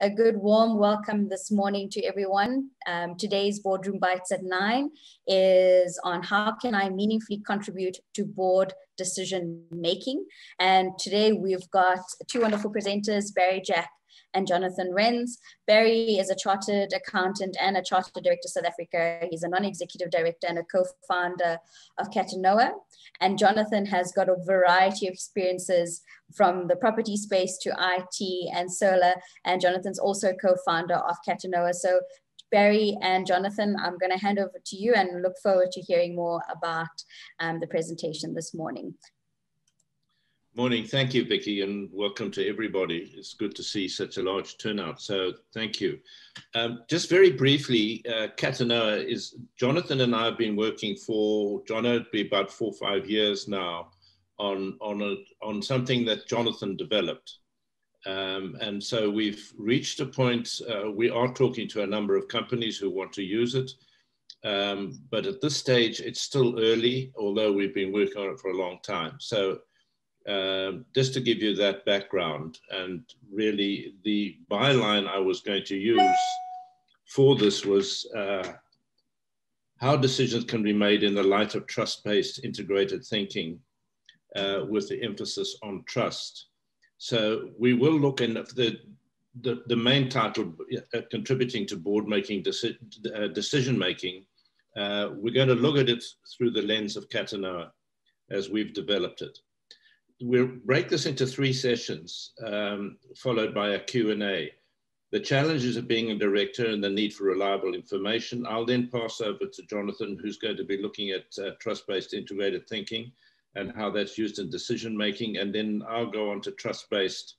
a good warm welcome this morning to everyone. Um, today's Boardroom Bites at 9 is on how can I meaningfully contribute to board decision making. And today we've got two wonderful presenters, Barrie Jack and Jonathan Rens. Barrie is a chartered accountant and a chartered director South Africa. He's a non-executive director and a co-founder of Katanoe. And Jonathan has got a variety of experiences from the property space to IT and solar. And Jonathan's also co-founder of Katanoe. So Barrie and Jonathan, I'm going to hand over to you and look forward to hearing more about um, the presentation this morning. Morning. Thank you, Vicky, and welcome to everybody. It's good to see such a large turnout. So thank you. Um, just very briefly, uh, is, Jonathan and I have been working for, John, it'd be about four or five years now on, on, a, on something that Jonathan developed. Um, and so we've reached a point, uh, we are talking to a number of companies who want to use it. Um, but at this stage, it's still early, although we've been working on it for a long time. So um, just to give you that background, and really the byline I was going to use for this was uh, how decisions can be made in the light of trust-based integrated thinking uh, with the emphasis on trust. So we will look in the, the, the main title, uh, contributing to board making, deci uh, decision making, uh, we're going to look at it through the lens of Katanoe as we've developed it we'll break this into three sessions, um, followed by a Q&A. The challenges of being a director and the need for reliable information. I'll then pass over to Jonathan, who's going to be looking at uh, trust-based integrated thinking and how that's used in decision-making. And then I'll go on to trust-based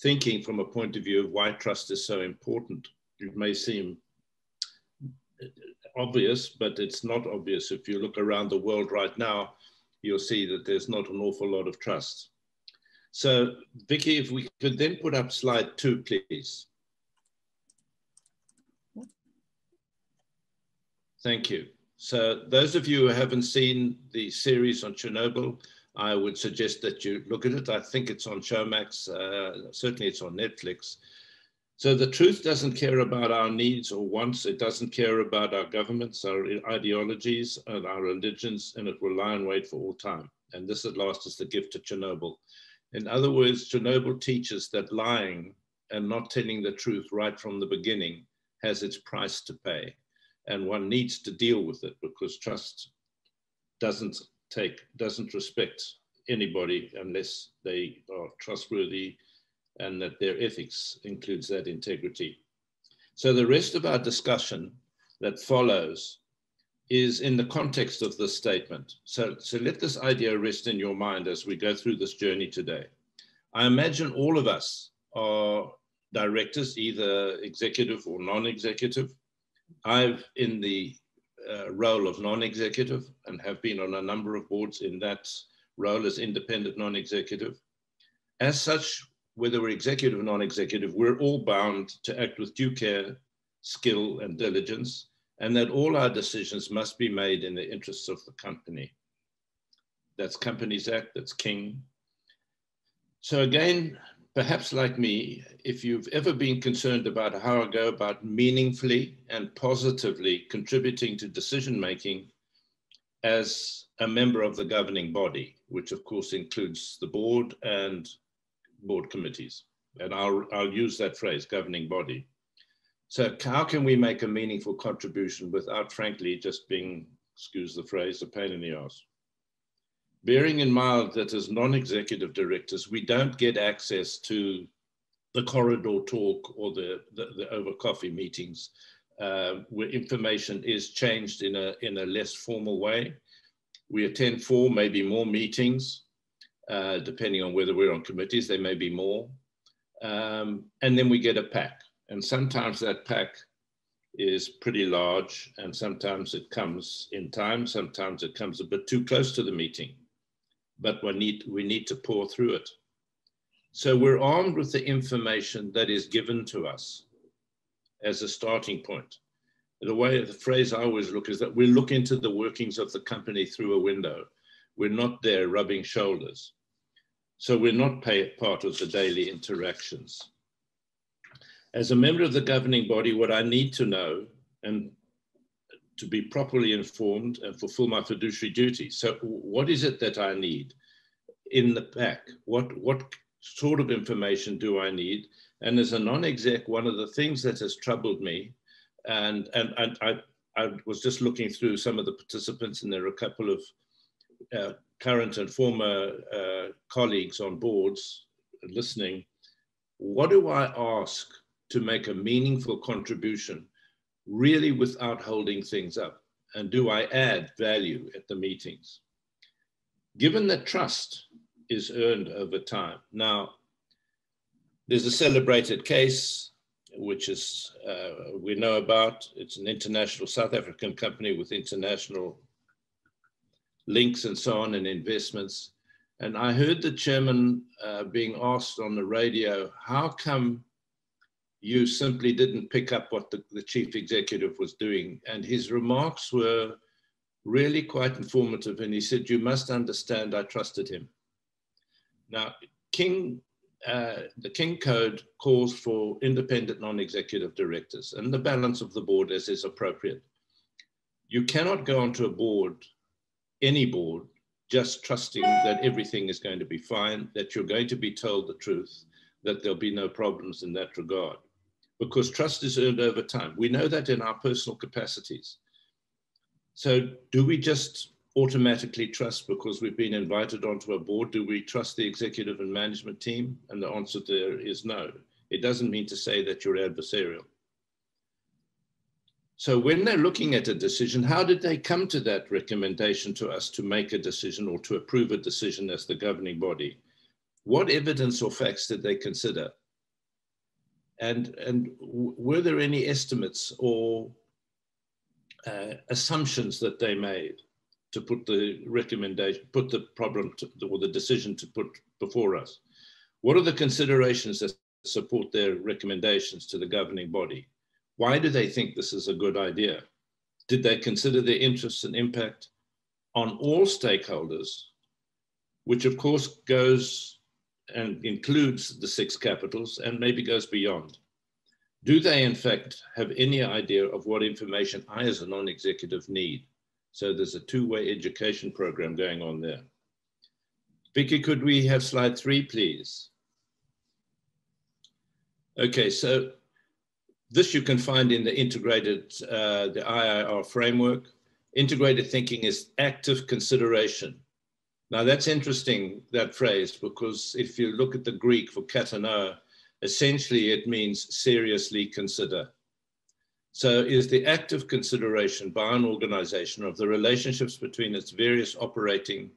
thinking from a point of view of why trust is so important. It may seem obvious, but it's not obvious. If you look around the world right now, you'll see that there's not an awful lot of trust. So Vicky, if we could then put up slide two, please. Thank you. So those of you who haven't seen the series on Chernobyl, I would suggest that you look at it. I think it's on Showmax, uh, certainly it's on Netflix. So the truth doesn't care about our needs or wants. It doesn't care about our governments, our ideologies, and our religions, and it will lie in wait for all time. And this at last is the gift of Chernobyl. In other words, Chernobyl teaches that lying and not telling the truth right from the beginning has its price to pay. And one needs to deal with it because trust doesn't take, doesn't respect anybody unless they are trustworthy and that their ethics includes that integrity. So the rest of our discussion that follows is in the context of this statement. So, so let this idea rest in your mind as we go through this journey today. I imagine all of us are directors, either executive or non-executive. I've in the uh, role of non-executive and have been on a number of boards in that role as independent non-executive. As such, whether we're executive or non-executive, we're all bound to act with due care, skill, and diligence, and that all our decisions must be made in the interests of the company. That's Companies Act, that's King. So again, perhaps like me, if you've ever been concerned about how I go about meaningfully and positively contributing to decision-making as a member of the governing body, which of course includes the board and board committees. And I'll, I'll use that phrase, governing body. So how can we make a meaningful contribution without, frankly, just being, excuse the phrase, a pain in the ass? Bearing in mind that as non-executive directors, we don't get access to the corridor talk or the, the, the over coffee meetings uh, where information is changed in a, in a less formal way. We attend four, maybe more meetings uh, depending on whether we're on committees, there may be more. Um, and then we get a pack. And sometimes that pack is pretty large, and sometimes it comes in time, sometimes it comes a bit too close to the meeting. But we need, we need to pour through it. So we're armed with the information that is given to us as a starting point. The way the phrase I always look is that we look into the workings of the company through a window. We're not there rubbing shoulders. So we're not part of the daily interactions. As a member of the governing body, what I need to know and to be properly informed and fulfill my fiduciary duty. So what is it that I need in the pack? What, what sort of information do I need? And as a non-exec, one of the things that has troubled me, and, and, and I, I was just looking through some of the participants and there are a couple of uh, current and former uh, colleagues on boards listening, what do I ask to make a meaningful contribution really without holding things up? And do I add value at the meetings? Given that trust is earned over time. Now, there's a celebrated case, which is uh, we know about. It's an international South African company with international links and so on and investments. And I heard the chairman uh, being asked on the radio, how come you simply didn't pick up what the, the chief executive was doing. And his remarks were really quite informative. And he said, You must understand, I trusted him. Now, King, uh, the King Code calls for independent non executive directors and the balance of the board as is appropriate. You cannot go onto a board, any board, just trusting that everything is going to be fine, that you're going to be told the truth, that there'll be no problems in that regard because trust is earned over time. We know that in our personal capacities. So do we just automatically trust because we've been invited onto a board? Do we trust the executive and management team? And the answer there is no. It doesn't mean to say that you're adversarial. So when they're looking at a decision, how did they come to that recommendation to us to make a decision or to approve a decision as the governing body? What evidence or facts did they consider? And, and were there any estimates or uh, assumptions that they made to put the recommendation, put the problem to, or the decision to put before us? What are the considerations that support their recommendations to the governing body? Why do they think this is a good idea? Did they consider the interests and impact on all stakeholders, which of course goes and includes the six capitals and maybe goes beyond. Do they, in fact, have any idea of what information I, as a non executive, need? So there's a two way education program going on there. Vicky, could we have slide three, please? Okay, so this you can find in the integrated, uh, the IIR framework. Integrated thinking is active consideration now that's interesting, that phrase, because if you look at the Greek for katanoa, essentially it means seriously consider. So is the active consideration by an organization of the relationships between its various operating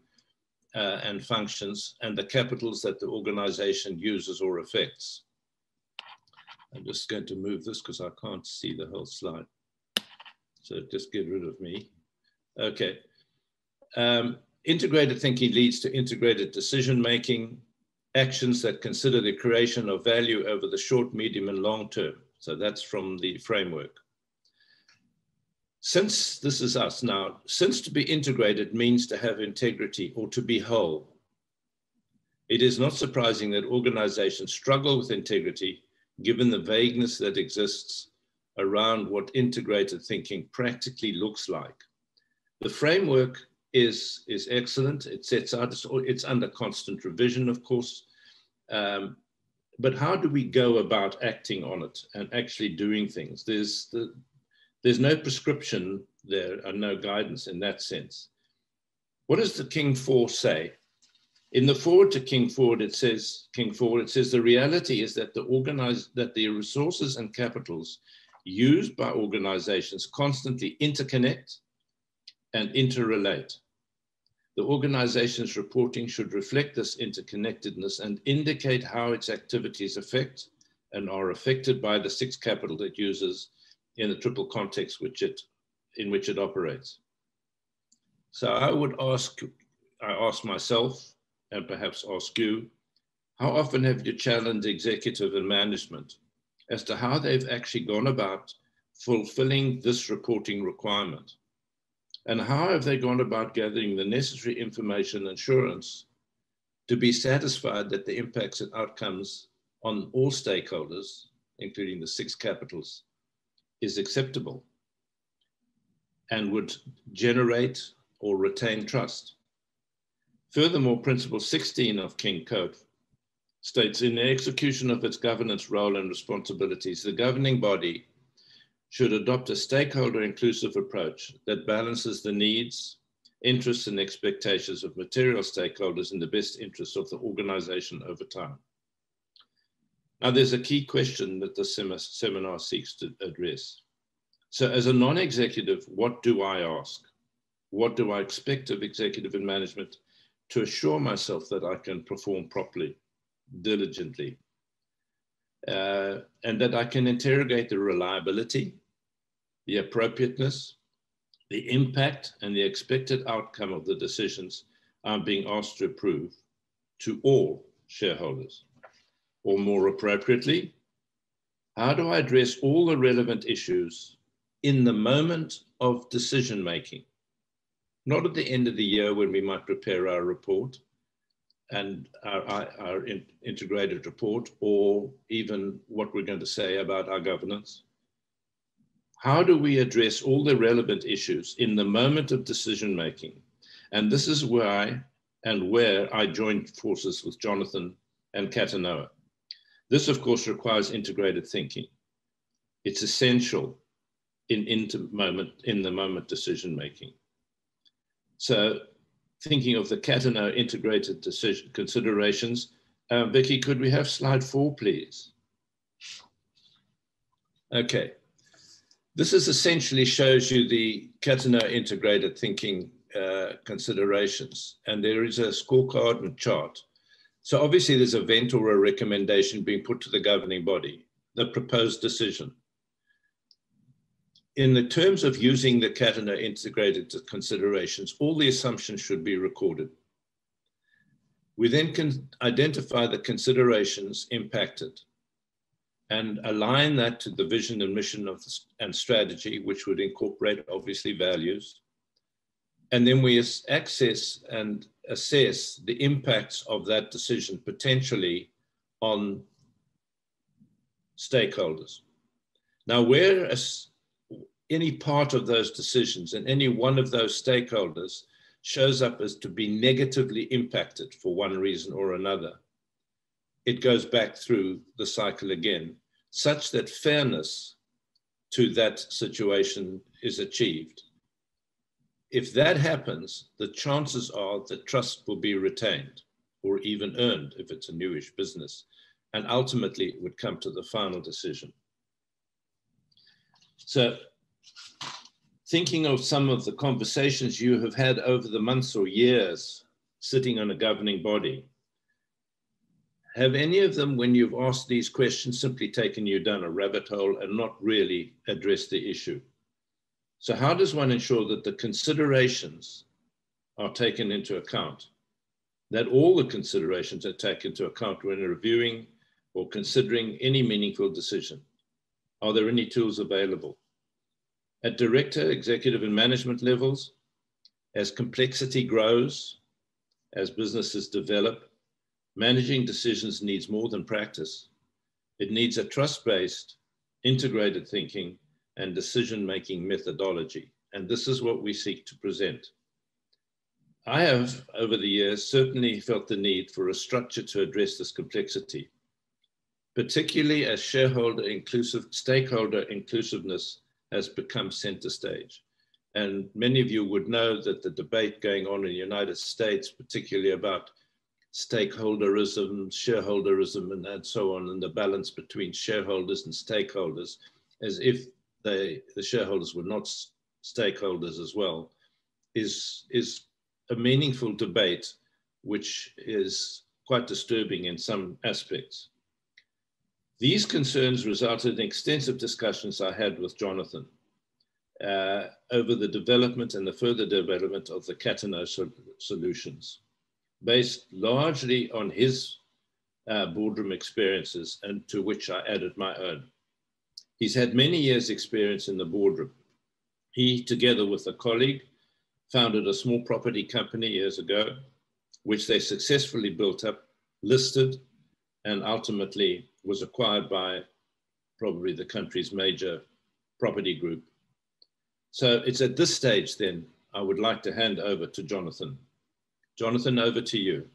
uh, and functions and the capitals that the organization uses or affects. I'm just going to move this because I can't see the whole slide. So just get rid of me. Okay. Um, Integrated thinking leads to integrated decision making, actions that consider the creation of value over the short, medium, and long term. So that's from the framework. Since this is us now, since to be integrated means to have integrity or to be whole, it is not surprising that organizations struggle with integrity given the vagueness that exists around what integrated thinking practically looks like. The framework is, is excellent. It sets out, it's, it's under constant revision, of course. Um, but how do we go about acting on it and actually doing things? There's, the, there's no prescription there and no guidance in that sense. What does the King 4 say? In the forward to King 4, it says, King Forward, it says the reality is that the organized, that the resources and capitals used by organizations constantly interconnect and interrelate. The organization's reporting should reflect this interconnectedness and indicate how its activities affect and are affected by the six capital it uses in the triple context which it, in which it operates. So I would ask, I ask myself and perhaps ask you, how often have you challenged executive and management as to how they've actually gone about fulfilling this reporting requirement? And how have they gone about gathering the necessary information and assurance to be satisfied that the impacts and outcomes on all stakeholders, including the six capitals, is acceptable and would generate or retain trust. Furthermore, Principle 16 of King Code states in the execution of its governance role and responsibilities, the governing body should adopt a stakeholder inclusive approach that balances the needs, interests, and expectations of material stakeholders in the best interests of the organization over time. Now, there's a key question that the seminar seeks to address. So, as a non executive, what do I ask? What do I expect of executive and management to assure myself that I can perform properly, diligently, uh, and that I can interrogate the reliability, the appropriateness, the impact, and the expected outcome of the decisions I'm being asked to approve to all shareholders. Or more appropriately, how do I address all the relevant issues in the moment of decision making? Not at the end of the year when we might prepare our report and our, our, our in, integrated report, or even what we're going to say about our governance. How do we address all the relevant issues in the moment of decision making? And this is why and where I joined forces with Jonathan and Katanoe. This, of course, requires integrated thinking. It's essential in, in, moment, in the moment decision making. So thinking of the Katanoe integrated decision considerations, uh, Vicky, could we have slide four, please? Okay. This is essentially shows you the Katanoe integrated thinking uh, considerations. And there is a scorecard and chart. So obviously there's a vent or a recommendation being put to the governing body, the proposed decision. In the terms of using the Katanoe integrated considerations, all the assumptions should be recorded. We then can identify the considerations impacted and align that to the vision and mission of the, and strategy, which would incorporate obviously values. And then we access and assess the impacts of that decision potentially on stakeholders. Now, where any part of those decisions and any one of those stakeholders shows up as to be negatively impacted for one reason or another, it goes back through the cycle again, such that fairness to that situation is achieved if that happens, the chances are that trust will be retained or even earned if it's a newish business. And ultimately, it would come to the final decision. So, thinking of some of the conversations you have had over the months or years sitting on a governing body, have any of them, when you've asked these questions, simply taken you down a rabbit hole and not really addressed the issue? So how does one ensure that the considerations are taken into account? That all the considerations are taken into account when reviewing or considering any meaningful decision? Are there any tools available? At director, executive, and management levels, as complexity grows, as businesses develop, managing decisions needs more than practice. It needs a trust-based, integrated thinking and decision-making methodology. And this is what we seek to present. I have, over the years, certainly felt the need for a structure to address this complexity, particularly as shareholder inclusive, stakeholder inclusiveness has become center stage. And many of you would know that the debate going on in the United States, particularly about stakeholderism, shareholderism, and, and so on, and the balance between shareholders and stakeholders, as if they, the shareholders were not stakeholders as well, is, is a meaningful debate, which is quite disturbing in some aspects. These concerns resulted in extensive discussions I had with Jonathan uh, over the development and the further development of the Katanoe sol solutions, based largely on his uh, boardroom experiences and to which I added my own. He's had many years experience in the boardroom. He, together with a colleague, founded a small property company years ago, which they successfully built up, listed, and ultimately was acquired by probably the country's major property group. So it's at this stage then I would like to hand over to Jonathan. Jonathan, over to you.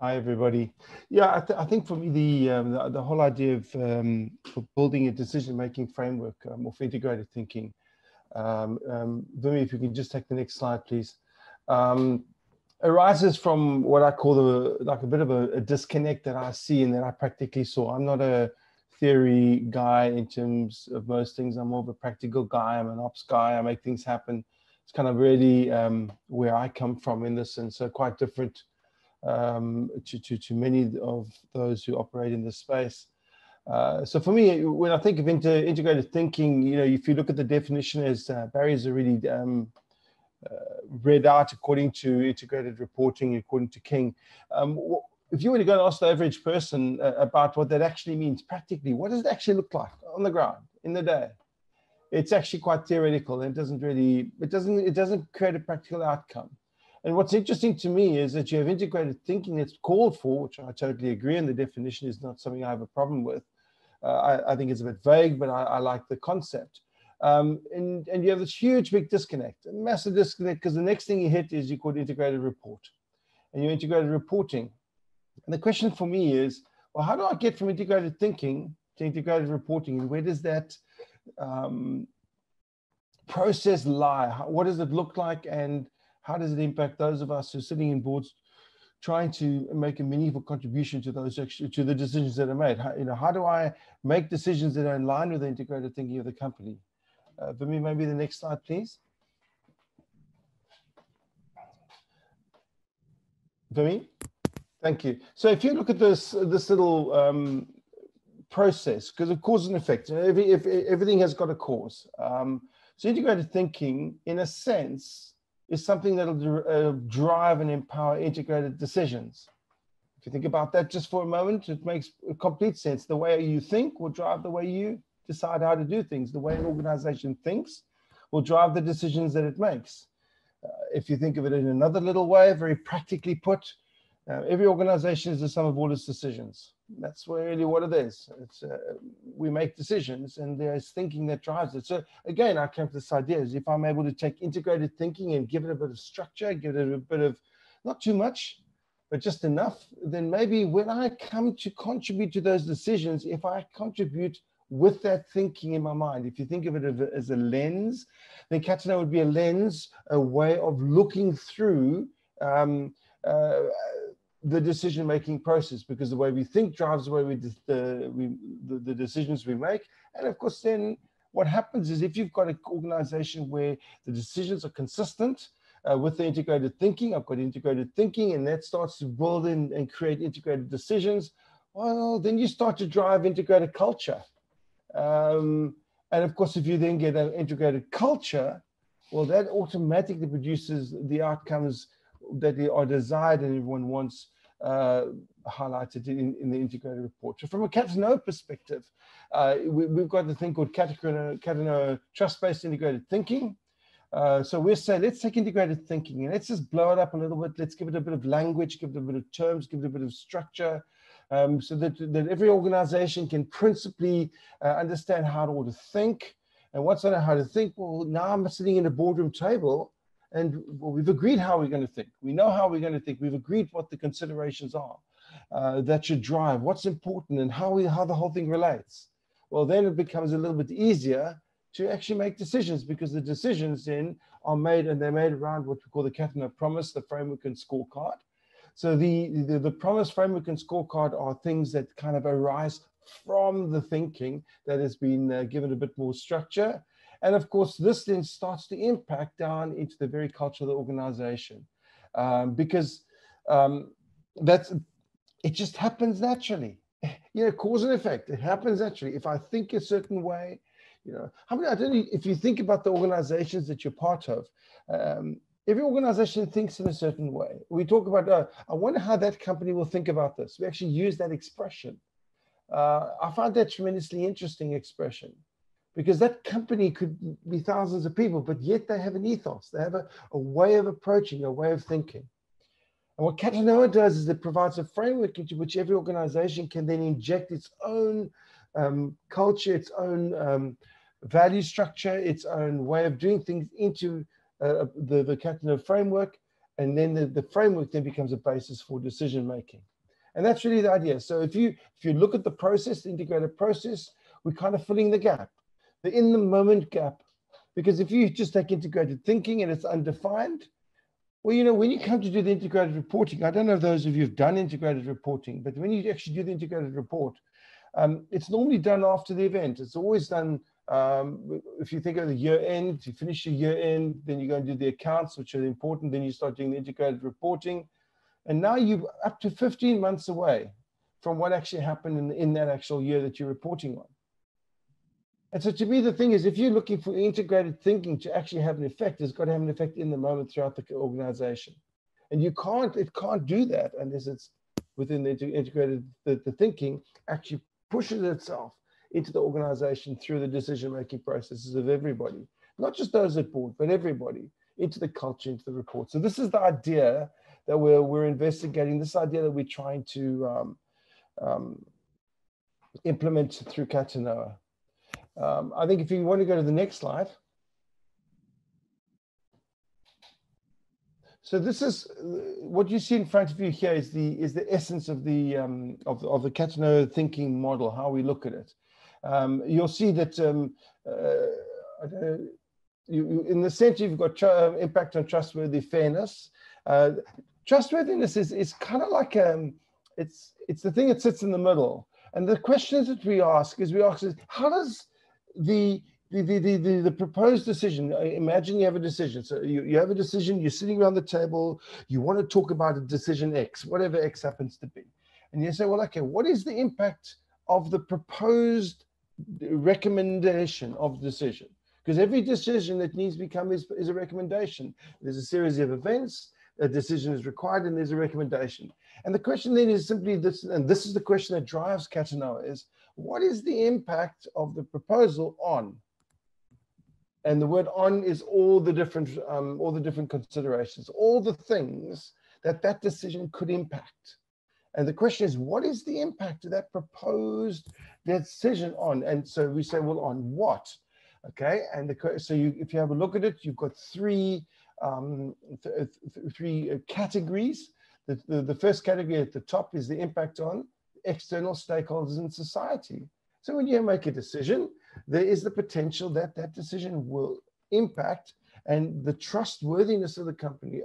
Hi, everybody. Yeah, I, th I think for me, the, um, the, the, whole idea of um, building a decision-making framework um, of integrated thinking. Um, um, Vimy, if you can just take the next slide, please. Um, arises from what I call the, like a bit of a, a disconnect that I see and that I practically saw. I'm not a theory guy in terms of most things. I'm more of a practical guy. I'm an ops guy. I make things happen. It's kind of really um, where I come from in this, and so quite different um, to, to, to many of those who operate in this space. Uh, so for me, when I think of inter, integrated thinking, you know, if you look at the definition as uh, Barrie's already um, read out according to integrated reporting, according to King, um, if you were to go and ask the average person uh, about what that actually means practically, what does it actually look like on the ground in the day? It's actually quite theoretical and it doesn't really, it doesn't, it doesn't create a practical outcome. And what's interesting to me is that you have integrated thinking that's called for, which I totally agree, and the definition is not something I have a problem with. Uh, I, I, think it's a bit vague, but I, I like the concept. Um, and, and you have this huge big disconnect, a massive disconnect, because the next thing you hit is you call integrated report. And you integrated reporting. And the question for me is, well, how do I get from integrated thinking to integrated reporting? And where does that um, process lie? How, what does it look like? And how does it impact those of us who are sitting in boards trying to make a meaningful contribution to those to the decisions that are made? How, you know, how do I make decisions that are in line with the integrated thinking of the company? Uh, maybe the next slide, please. For thank you. So if you look at this this little um, process, because of cause and effect, every, if, everything has got a cause. Um, so integrated thinking, in a sense, is something that'll uh, drive and empower integrated decisions. If you think about that just for a moment, it makes complete sense. The way you think will drive the way you decide how to do things. The way an organization thinks will drive the decisions that it makes. Uh, if you think of it in another little way, very practically put, uh, every organization is the sum of all its decisions. That's really what it is. It's, uh, we make decisions and there's thinking that drives it. So again, I came to this idea is if I'm able to take integrated thinking and give it a bit of structure, give it a bit of, not too much, but just enough, then maybe when I come to contribute to those decisions, if I contribute with that thinking in my mind, if you think of it as a lens, then Katanoe would be a lens, a way of looking through um, uh, the decision making process because the way we think drives the way we, the, we the, the, decisions we make. And of course then what happens is if you've got an organization where the decisions are consistent uh, with the integrated thinking i've got integrated thinking and that starts to build in and create integrated decisions well then you start to drive integrated culture um, and of course if you then get an integrated culture well that automatically produces the outcomes that are desired and everyone wants uh, highlighted in, in, the integrated report. So from a Katanoe perspective, uh, we, have got the thing called Katanoe trust-based integrated thinking. Uh, so we're saying, let's take integrated thinking and let's just blow it up a little bit. Let's give it a bit of language, give it a bit of terms, give it a bit of structure, um, so that, that every organization can principally uh, understand how to think. And once I know how to think, well, now I'm sitting in a boardroom table and well, we've agreed how we're going to think. We know how we're going to think. We've agreed what the considerations are uh, that should drive what's important and how we how the whole thing relates. Well, then it becomes a little bit easier to actually make decisions because the decisions then are made and they're made around what we call the Katanoe promise, the framework and scorecard. So the, the, the promise framework and scorecard are things that kind of arise from the thinking that has been uh, given a bit more structure and of course, this then starts to impact down into the very culture of the organization um, because um, that's, it just happens naturally. You know, cause and effect, it happens naturally. If I think a certain way, you know, how many, I don't know, if you think about the organizations that you're part of, um, every organization thinks in a certain way. We talk about, uh, I wonder how that company will think about this. We actually use that expression. Uh, I find that tremendously interesting expression because that company could be thousands of people, but yet they have an ethos. They have a, a way of approaching, a way of thinking. And what Katanoe does is it provides a framework into which every organization can then inject its own um, culture, its own um, value structure, its own way of doing things into uh, the, the Katanoe framework. And then the, the framework then becomes a basis for decision making. And that's really the idea. So if you if you look at the process, the integrated process, we're kind of filling the gap, the in the moment gap. Because if you just take integrated thinking and it's undefined, well, you know, when you come to do the integrated reporting, I don't know if those of you have done integrated reporting, but when you actually do the integrated report, um, it's normally done after the event. It's always done, um, if you think of the year end, you finish your year end, then you go and do the accounts, which are important, then you start doing the integrated reporting. And now you're up to 15 months away from what actually happened in, in that actual year that you're reporting on. And so to me, the thing is, if you're looking for integrated thinking to actually have an effect, it's got to have an effect in the moment throughout the organization. And you can't, it can't do that unless it's within the integrated, the, the thinking actually pushes itself into the organization through the decision-making processes of everybody, not just those at board, but everybody into the culture, into the report. So this is the idea that we're, we're investigating, this idea that we're trying to um, um, implement through Katanoe. Um, I think if you want to go to the next slide. So this is what you see in front of you here is the is the essence of the um, of, of the Katanoe thinking model, how we look at it. Um, you'll see that um, uh, you, you, in the center you've got uh, impact on trustworthy fairness. Uh, trustworthiness is is kind of like um, it's it's the thing that sits in the middle. And the questions that we ask is we ask is how does the the, the, the, the, proposed decision, imagine you have a decision. So you, you have a decision, you're sitting around the table, you want to talk about a decision X, whatever X happens to be. And you say, well, okay, what is the impact of the proposed recommendation of decision? Because every decision that needs to become is, is a recommendation. There's a series of events, a decision is required, and there's a recommendation. And the question then is simply this, and this is the question that drives Katanoe is, what is the impact of the proposal on? And the word on is all the different, um, all the different considerations, all the things that that decision could impact. And the question is, what is the impact of that proposed decision on? And so we say, well, on what? Okay, and the, so you, if you have a look at it, you've got three um, th th three uh, categories. The, the, the first category at the top is the impact on external stakeholders in society. So when you make a decision, there is the potential that that decision will impact and the trustworthiness of the company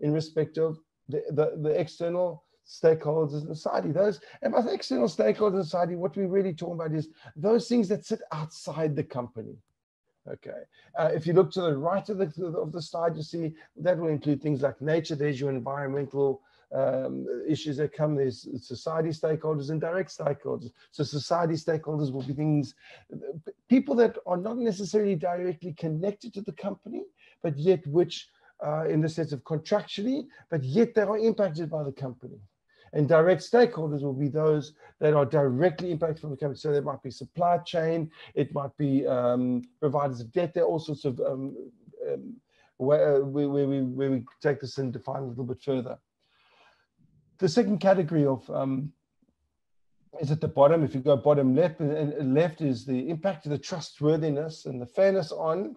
in respect of the, the, the external stakeholders in society. Those and by the external stakeholders in society, what we're really talking about is those things that sit outside the company. Okay. Uh, if you look to the right of the, of the slide, you see that will include things like nature. There's your environmental um, issues that come. There's society stakeholders and direct stakeholders. So society stakeholders will be things, people that are not necessarily directly connected to the company, but yet which, uh, in the sense of contractually, but yet they are impacted by the company. And direct stakeholders will be those that are directly impacted from the company. So there might be supply chain, it might be um, providers of debt, there are all sorts of um, um, where, where, we, where we take this and define a little bit further. The second category of um, is at the bottom. If you go bottom left, and left is the impact of the trustworthiness and the fairness on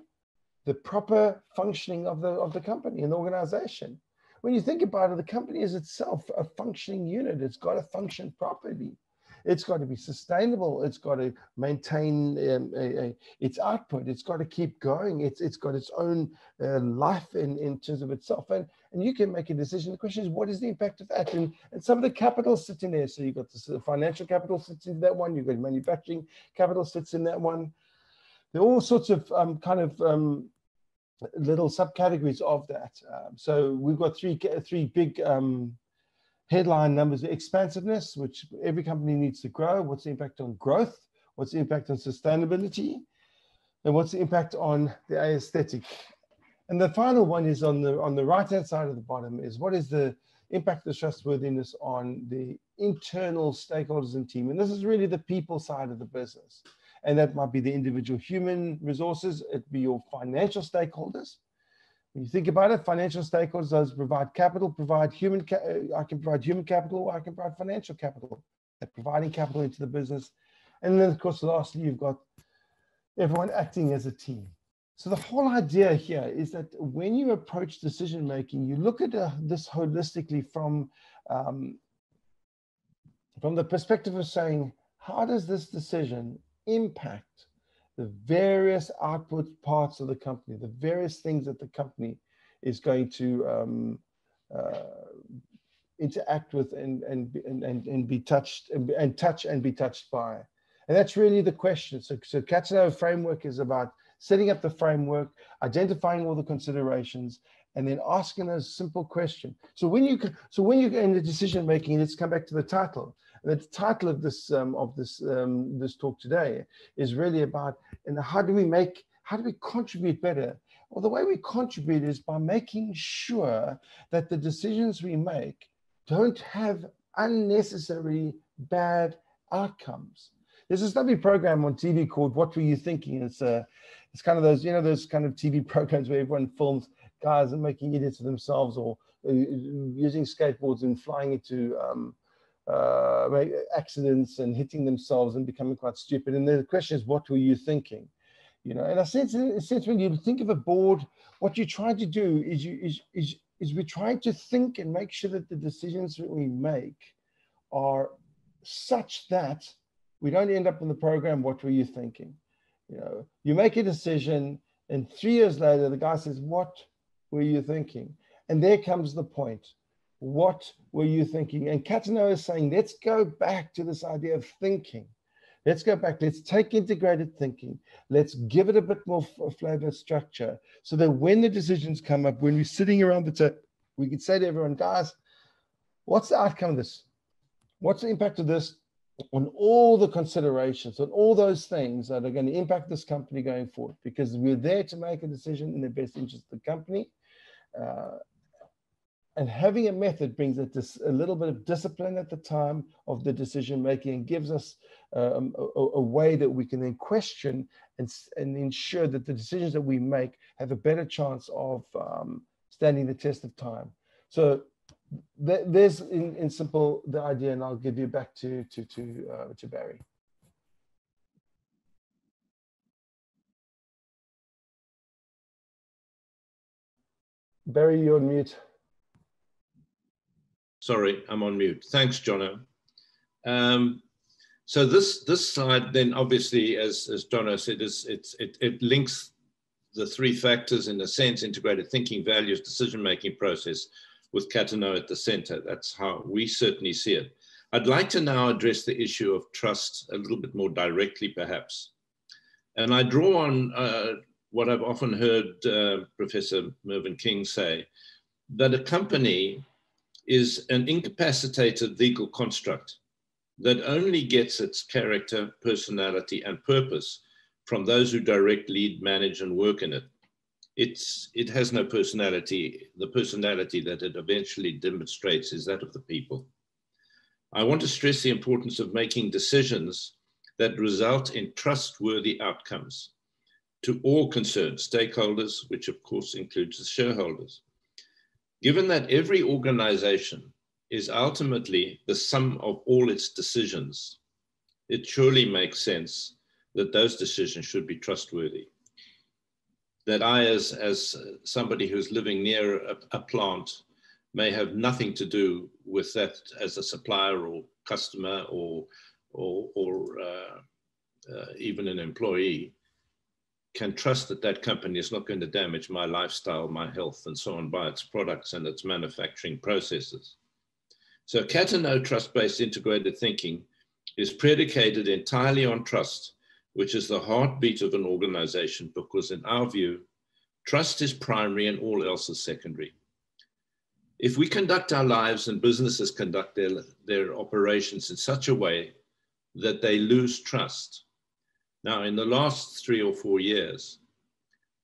the proper functioning of the of the company and the organization. When you think about it, the company is itself a functioning unit. It's got to function properly. It's got to be sustainable. It's got to maintain um, a, a, its output. It's got to keep going. It's it's got its own uh, life in, in terms of itself. And and you can make a decision. The question is, what is the impact of that? And, and some of the capital sits in there. So you've got the financial capital sits in that one. You've got manufacturing capital sits in that one. There are all sorts of um, kind of um, little subcategories of that. Um, so we've got three three big um, headline numbers, expansiveness, which every company needs to grow. What's the impact on growth? What's the impact on sustainability? And what's the impact on the aesthetic? And the final one is on the on the right-hand side of the bottom is what is the impact of trustworthiness on the internal stakeholders and team? And this is really the people side of the business. And that might be the individual human resources, it be your financial stakeholders, when you think about it, financial stakeholders does provide capital, provide human, uh, I can provide human capital, I can provide financial capital. They're providing capital into the business. And then, of course, lastly, you've got everyone acting as a team. So the whole idea here is that when you approach decision making, you look at uh, this holistically from um, from the perspective of saying, how does this decision impact the various output parts of the company, the various things that the company is going to um, uh, interact with and, and, and, and, be touched and, and touch and be touched by. And that's really the question. So, so Katanoe framework is about setting up the framework, identifying all the considerations, and then asking a simple question. So when you so when you're in the decision making, let's come back to the title. The title of this um, of this um, this talk today is really about and how do we make how do we contribute better? Well, the way we contribute is by making sure that the decisions we make don't have unnecessary bad outcomes. There's this lovely program on TV called What Were You Thinking? It's a, it's kind of those, you know, those kind of TV programs where everyone films guys and making idiots of themselves or uh, using skateboards and flying into um, uh, accidents and hitting themselves and becoming quite stupid. And the question is, what were you thinking? You know, and I sense, in a sense, when you think of a board, what you're trying to do is you is is is we're trying to think and make sure that the decisions that we make are such that we don't end up in the program. What were you thinking? You know, you make a decision, and three years later, the guy says, "What were you thinking?" And there comes the point. What were you thinking? And Katanoe is saying, let's go back to this idea of thinking. Let's go back. Let's take integrated thinking. Let's give it a bit more flavor structure so that when the decisions come up, when we're sitting around the table, we can say to everyone, guys, what's the outcome of this? What's the impact of this on all the considerations, on all those things that are going to impact this company going forward? Because we're there to make a decision in the best interest of the company. Uh, and having a method brings a, a, little bit of discipline at the time of the decision making and gives us um, a, a, way that we can then question and, and ensure that the decisions that we make have a better chance of um, standing the test of time. So th there's in, in simple the idea, and I'll give you back to to to uh, to Barrie. Barrie, you're on mute. Sorry, I'm on mute. Thanks, Jono. Um, so this this slide then obviously, as, as Jono said, is it's, it, it links the three factors in a sense, integrated thinking, values, decision-making process with Katanoe at the center. That's how we certainly see it. I'd like to now address the issue of trust a little bit more directly, perhaps. And I draw on uh, what I've often heard uh, Professor Mervyn King say, that a company is an incapacitated legal construct that only gets its character, personality, and purpose from those who direct, lead, manage, and work in it. It's, it has no personality. The personality that it eventually demonstrates is that of the people. I want to stress the importance of making decisions that result in trustworthy outcomes to all concerned stakeholders, which of course includes the shareholders. Given that every organization is ultimately the sum of all its decisions, it surely makes sense that those decisions should be trustworthy. That I, as, as somebody who's living near a, a plant, may have nothing to do with that as a supplier or customer or, or, or uh, uh, even an employee, can trust that that company is not going to damage my lifestyle, my health, and so on by its products and its manufacturing processes. So Katanoe trust-based integrated thinking is predicated entirely on trust, which is the heartbeat of an organization because in our view, trust is primary and all else is secondary. If we conduct our lives and businesses conduct their, their operations in such a way that they lose trust, now, in the last three or four years,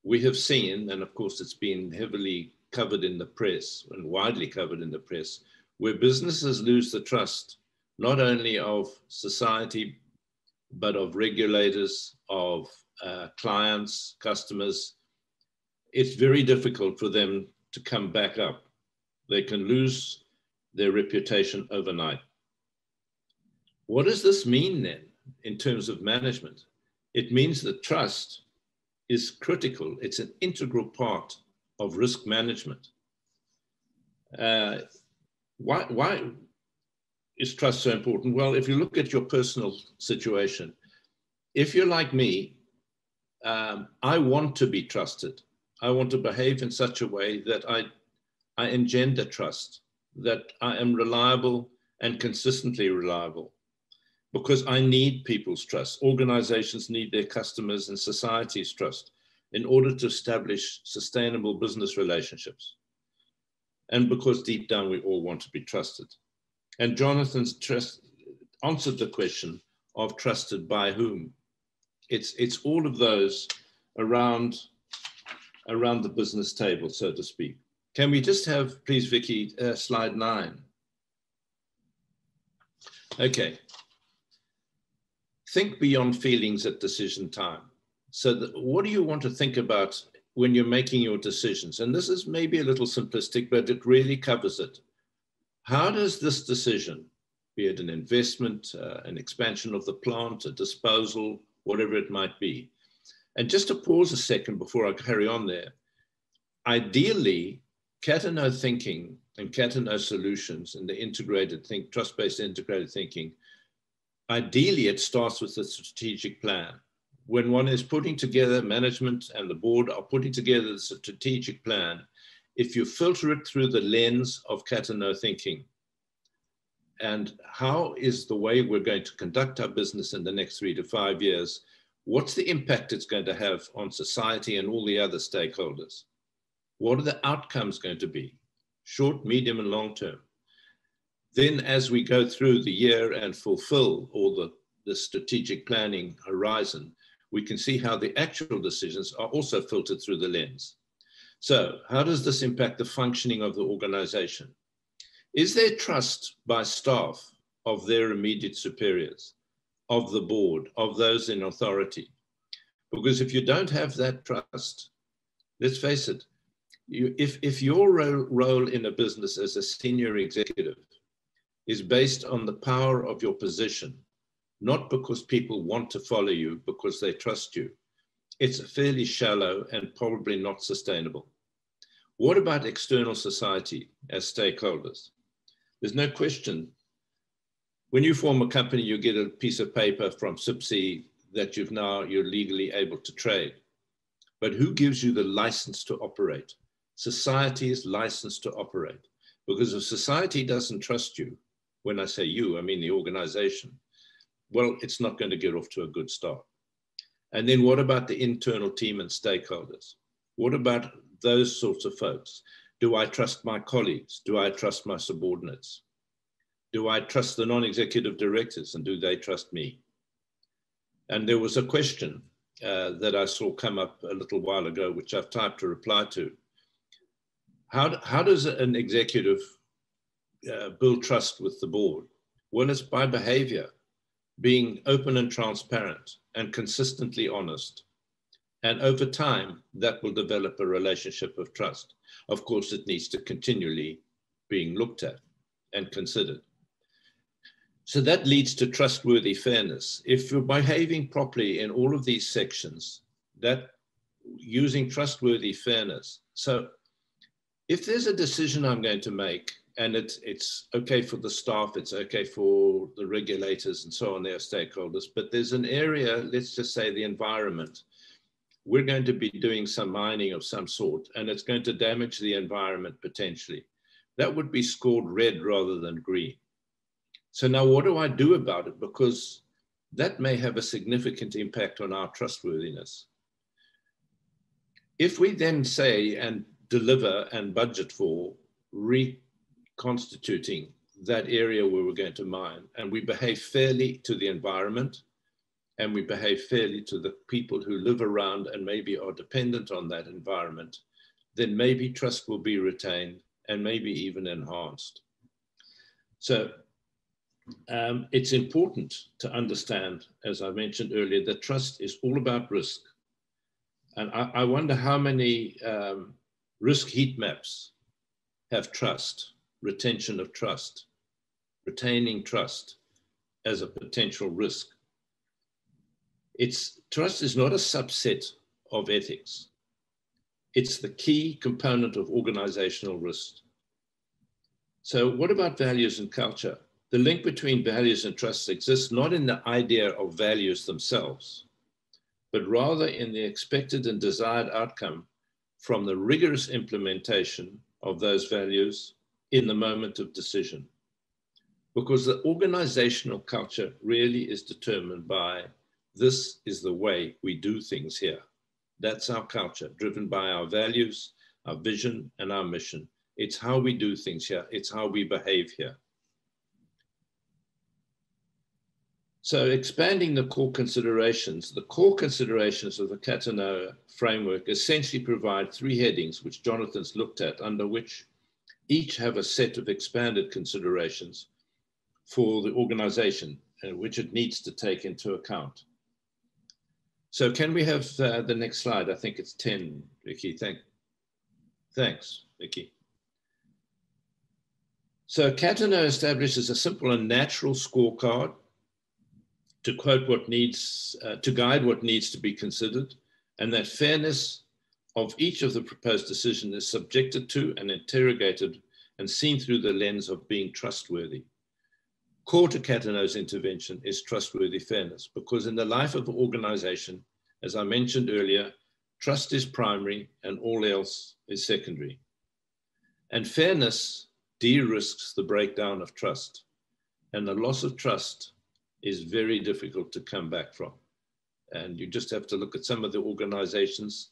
we have seen, and of course it's been heavily covered in the press and widely covered in the press, where businesses lose the trust not only of society, but of regulators, of uh, clients, customers. It's very difficult for them to come back up. They can lose their reputation overnight. What does this mean then? in terms of management. It means that trust is critical. It's an integral part of risk management. Uh, why, why is trust so important? Well, if you look at your personal situation, if you're like me, um, I want to be trusted. I want to behave in such a way that I, I engender trust, that I am reliable and consistently reliable because I need people's trust. Organizations need their customers and society's trust in order to establish sustainable business relationships. And because deep down we all want to be trusted. And Jonathan's trust answered the question of trusted by whom. It's, it's all of those around, around the business table, so to speak. Can we just have, please, Vicky, uh, slide nine? Okay, think beyond feelings at decision time. So, what do you want to think about when you're making your decisions? And this is maybe a little simplistic, but it really covers it. How does this decision, be it an investment, uh, an expansion of the plant, a disposal, whatever it might be, and just to pause a second before I carry on there, ideally, Katanoe thinking and Katanoe solutions and the integrated think, trust-based integrated thinking ideally it starts with a strategic plan. When one is putting together management and the board are putting together the strategic plan, if you filter it through the lens of Katanoe thinking, and how is the way we're going to conduct our business in the next three to five years, what's the impact it's going to have on society and all the other stakeholders? What are the outcomes going to be, short, medium, and long term? Then as we go through the year and fulfill all the, the strategic planning horizon, we can see how the actual decisions are also filtered through the lens. So how does this impact the functioning of the organization? Is there trust by staff of their immediate superiors, of the board, of those in authority? Because if you don't have that trust, let's face it, you, if, if your role, role in a business as a senior executive is based on the power of your position, not because people want to follow you, because they trust you. It's fairly shallow and probably not sustainable. What about external society as stakeholders? There's no question. When you form a company, you get a piece of paper from CIPC that you've now, you're legally able to trade. But who gives you the license to operate? Society is licensed to operate. Because if society doesn't trust you, when I say you, I mean the organization, well, it's not going to get off to a good start. And then what about the internal team and stakeholders? What about those sorts of folks? Do I trust my colleagues? Do I trust my subordinates? Do I trust the non-executive directors and do they trust me? And there was a question uh, that I saw come up a little while ago, which I've typed a reply to. How, how does an executive uh, build trust with the board? Well, it's by behavior, being open and transparent and consistently honest. And over time, that will develop a relationship of trust. Of course, it needs to continually being looked at and considered. So that leads to trustworthy fairness. If you're behaving properly in all of these sections, that using trustworthy fairness. So if there's a decision I'm going to make and it's it's okay for the staff, it's okay for the regulators and so on, their stakeholders. But there's an area, let's just say the environment. We're going to be doing some mining of some sort, and it's going to damage the environment potentially. That would be scored red rather than green. So now what do I do about it? Because that may have a significant impact on our trustworthiness. If we then say and deliver and budget for re constituting that area where we're going to mine. And we behave fairly to the environment and we behave fairly to the people who live around and maybe are dependent on that environment, then maybe trust will be retained and maybe even enhanced. So um, it's important to understand, as I mentioned earlier, that trust is all about risk. And I, I wonder how many um, risk heat maps have trust retention of trust, retaining trust as a potential risk. It's, trust is not a subset of ethics. It's the key component of organizational risk. So what about values and culture? The link between values and trust exists not in the idea of values themselves, but rather in the expected and desired outcome from the rigorous implementation of those values in the moment of decision. Because the organizational culture really is determined by this is the way we do things here. That's our culture, driven by our values, our vision, and our mission. It's how we do things here. It's how we behave here. So expanding the core considerations, the core considerations of the Katanoe framework essentially provide three headings, which Jonathan's looked at, under which each have a set of expanded considerations for the organization, uh, which it needs to take into account. So can we have uh, the next slide? I think it's 10, Vicky. Thank, thanks, Vicky. So Katanoe establishes a simple and natural scorecard to quote what needs, uh, to guide what needs to be considered, and that fairness of each of the proposed decisions is subjected to and interrogated and seen through the lens of being trustworthy. Core to Katanoe's intervention is trustworthy fairness, because in the life of an organization, as I mentioned earlier, trust is primary and all else is secondary. And fairness de-risks the breakdown of trust. And the loss of trust is very difficult to come back from. And you just have to look at some of the organizations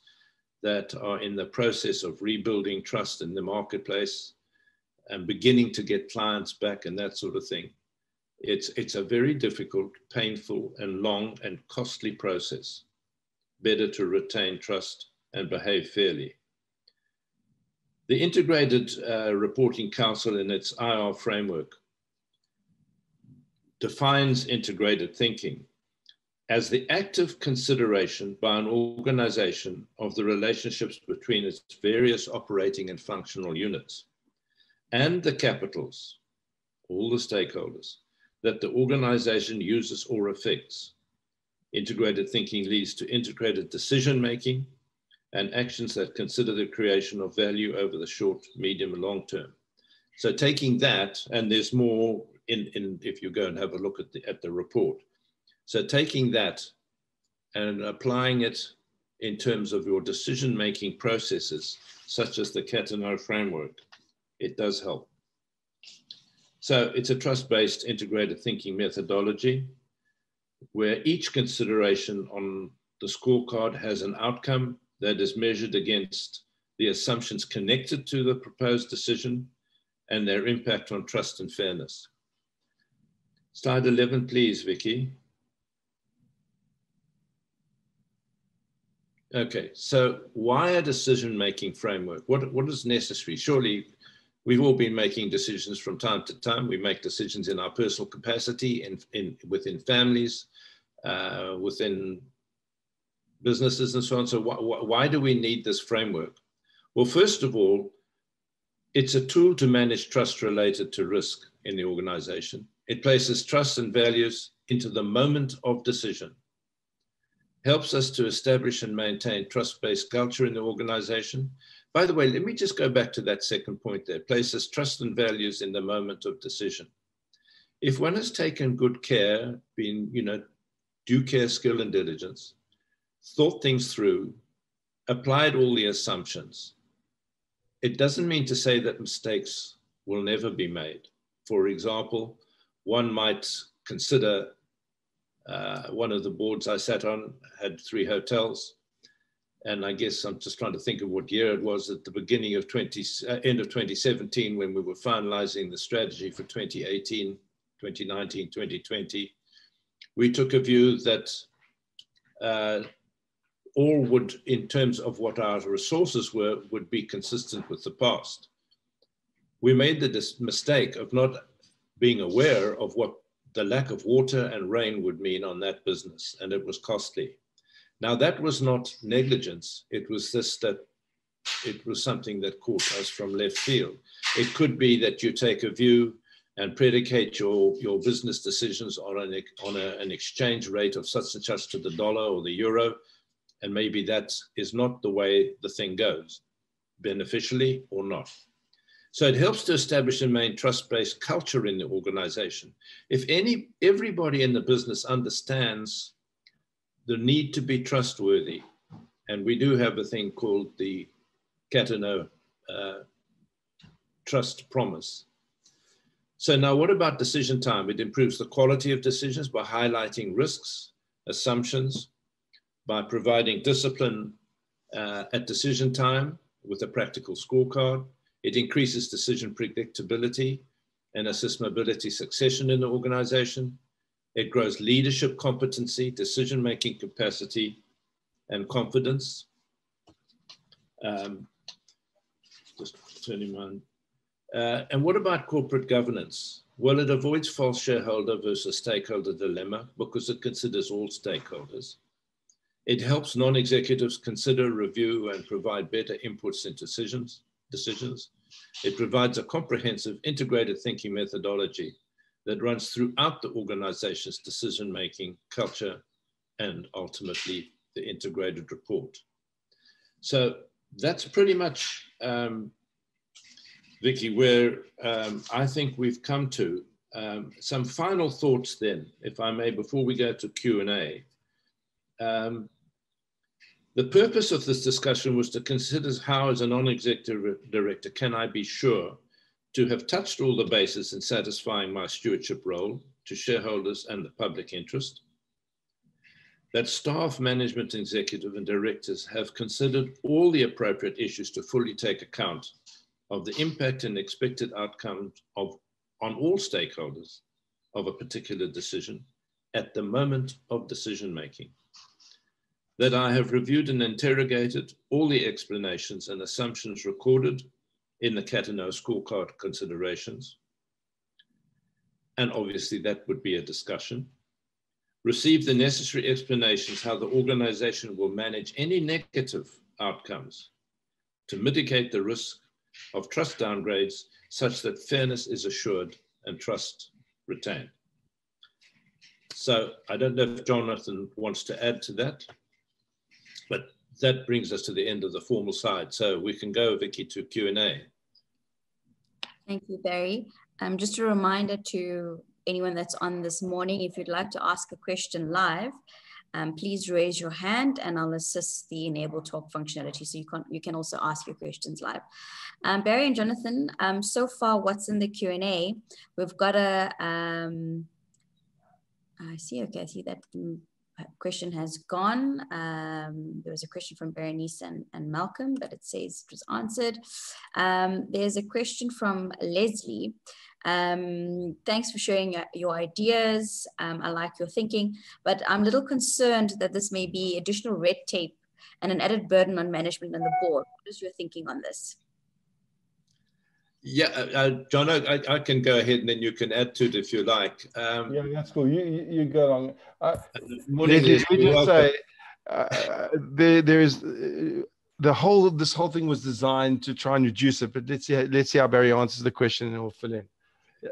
that are in the process of rebuilding trust in the marketplace and beginning to get clients back and that sort of thing. It's, it's a very difficult, painful, and long and costly process. Better to retain trust and behave fairly. The Integrated uh, Reporting Council in its IR framework defines integrated thinking as the active consideration by an organization of the relationships between its various operating and functional units and the capitals, all the stakeholders, that the organization uses or affects. Integrated thinking leads to integrated decision making, and actions that consider the creation of value over the short, medium, and long term. So taking that, and there's more in, in if you go and have a look at the, at the report. So taking that and applying it in terms of your decision-making processes, such as the Katanoe framework, it does help. So it's a trust-based integrated thinking methodology where each consideration on the scorecard has an outcome that is measured against the assumptions connected to the proposed decision and their impact on trust and fairness. Slide 11, please, Vicky. Okay, so why a decision-making framework? What, what is necessary? Surely we've all been making decisions from time to time. We make decisions in our personal capacity, in, in, within families, uh, within businesses and so on. So wh why do we need this framework? Well, first of all, it's a tool to manage trust related to risk in the organization. It places trust and values into the moment of decision, helps us to establish and maintain trust-based culture in the organization. By the way, let me just go back to that second point there, places trust and values in the moment of decision. If one has taken good care, been, you know, due care, skill, and diligence, thought things through, applied all the assumptions. It doesn't mean to say that mistakes will never be made. For example, one might consider uh, one of the boards I sat on had three hotels. And I guess I'm just trying to think of what year it was at the beginning of 20, uh, end of 2017 when we were finalizing the strategy for 2018, 2019, 2020. We took a view that uh, all would, in terms of what our resources were, would be consistent with the past. We made the mistake of not being aware of what the lack of water and rain would mean on that business, and it was costly. Now, that was not negligence, it was just that it was something that caught us from left field. It could be that you take a view and predicate your, your business decisions on, an, on a, an exchange rate of such and such to the dollar or the euro. And maybe that is not the way the thing goes, beneficially or not. So it helps to establish and maintain trust-based culture in the organization. If any, everybody in the business understands the need to be trustworthy, and we do have a thing called the Katanoe uh, Trust Promise. So now what about decision time? It improves the quality of decisions by highlighting risks, assumptions, by providing discipline uh, at decision time with a practical scorecard, it increases decision predictability and assists mobility succession in the organization. It grows leadership competency, decision-making capacity, and confidence. Um, just turning on. Uh, and what about corporate governance? Well, it avoids false shareholder versus stakeholder dilemma because it considers all stakeholders. It helps non-executives consider, review, and provide better inputs in decisions decisions. It provides a comprehensive integrated thinking methodology that runs throughout the organization's decision-making, culture, and ultimately the integrated report. So that's pretty much, um, Vicky, where um, I think we've come to. Um, some final thoughts then, if I may, before we go to Q&A. Um, the purpose of this discussion was to consider how, as a non-executive director, can I be sure to have touched all the bases in satisfying my stewardship role to shareholders and the public interest, that staff, management, executive, and directors have considered all the appropriate issues to fully take account of the impact and expected outcomes of, on all stakeholders of a particular decision at the moment of decision making that I have reviewed and interrogated all the explanations and assumptions recorded in the Katanoe scorecard considerations. And obviously that would be a discussion. Receive the necessary explanations how the organization will manage any negative outcomes to mitigate the risk of trust downgrades such that fairness is assured and trust retained. So I don't know if Jonathan wants to add to that. That brings us to the end of the formal side. So we can go, Vicky, to Q&A. Thank you, Barrie. Um, just a reminder to anyone that's on this morning, if you'd like to ask a question live, um, please raise your hand and I'll assist the enable talk functionality so you can, you can also ask your questions live. Um, Barrie and Jonathan, um, so far what's in the Q&A, we've got a, um, I see, okay, I see that question has gone. Um, there was a question from Berenice and, and, Malcolm, but it says it was answered. Um, there's a question from Leslie. Um, thanks for sharing your ideas. Um, I like your thinking, but I'm a little concerned that this may be additional red tape and an added burden on management and the board. What is your thinking on this? Yeah, uh, uh, John, I, I, can go ahead and then you can add to it if you like. Um, yeah, that's cool. You you, you go on. Uh, let me just say, uh, there there is uh, the whole this whole thing was designed to try and reduce it. But let's see let's see how Barrie answers the question and we'll fill in.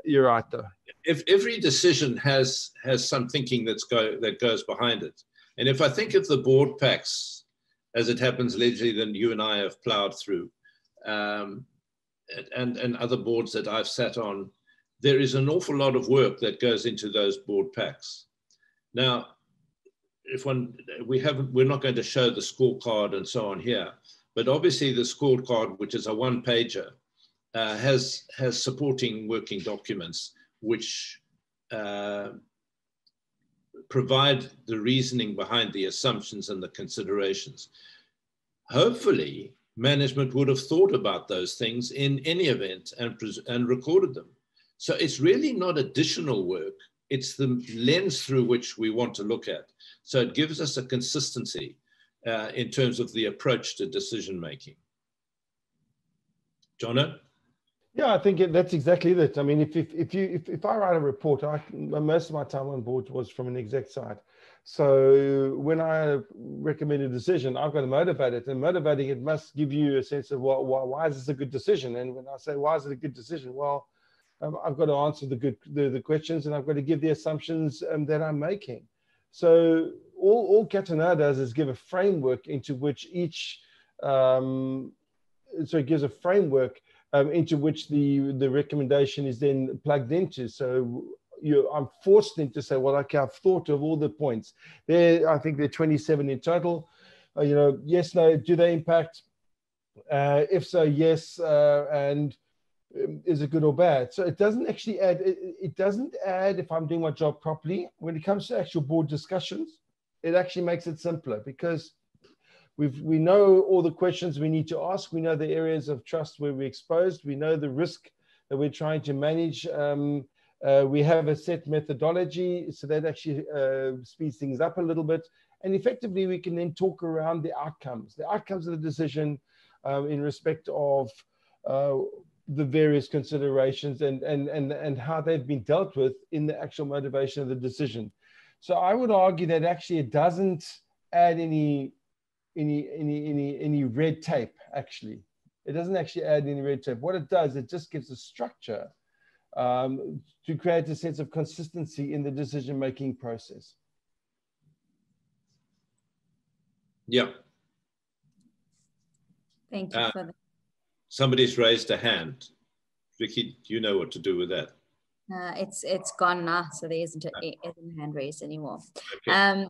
You're right though. If every decision has has some thinking that's go that goes behind it, and if I think of the board packs, as it happens lately, then you and I have ploughed through. Um, and, and other boards that I've sat on, there is an awful lot of work that goes into those board packs. Now, if one, we haven't, we're not going to show the scorecard and so on here, but obviously the scorecard, which is a one pager, uh, has, has supporting working documents, which uh, provide the reasoning behind the assumptions and the considerations. Hopefully, management would have thought about those things in any event and, and recorded them. So it's really not additional work. It's the lens through which we want to look at. So it gives us a consistency uh, in terms of the approach to decision making. Jono? Yeah, I think that's exactly it. I mean, if, if, if you if, if I write a report, I, most of my time on board was from an exec side. So when I recommend a decision, I've got to motivate it, and motivating it must give you a sense of well, why, why is this a good decision? And when I say why is it a good decision, well, um, I've got to answer the good the, the, questions and I've got to give the assumptions um, that I'm making. So all, all Katanoe does is give a framework into which each, um, so it gives a framework um, into which the, the recommendation is then plugged into. So you, I'm forced to say, well, okay, I've thought of all the points. There, I think there are 27 in total. Uh, you know, yes, no, do they impact? Uh, if so, yes, uh, and um, is it good or bad? So it doesn't actually add. It, it, doesn't add if I'm doing my job properly. When it comes to actual board discussions, it actually makes it simpler because we've we know all the questions we need to ask. We know the areas of trust where we're exposed. We know the risk that we're trying to manage. Um, uh, we have a set methodology, so that actually uh, speeds things up a little bit. And effectively, we can then talk around the outcomes, the outcomes of the decision um, in respect of uh, the various considerations and, and, and, and how they've been dealt with in the actual motivation of the decision. So I would argue that actually it doesn't add any, any, any, any, any red tape, actually. It doesn't actually add any red tape. What it does, it just gives a structure um, to create a sense of consistency in the decision-making process. Yeah. Thank you uh, for that. Somebody's raised a hand. Vicky, do you know what to do with that? Uh, it's it's gone now, so there isn't a, isn't a hand raised anymore. Okay. Um,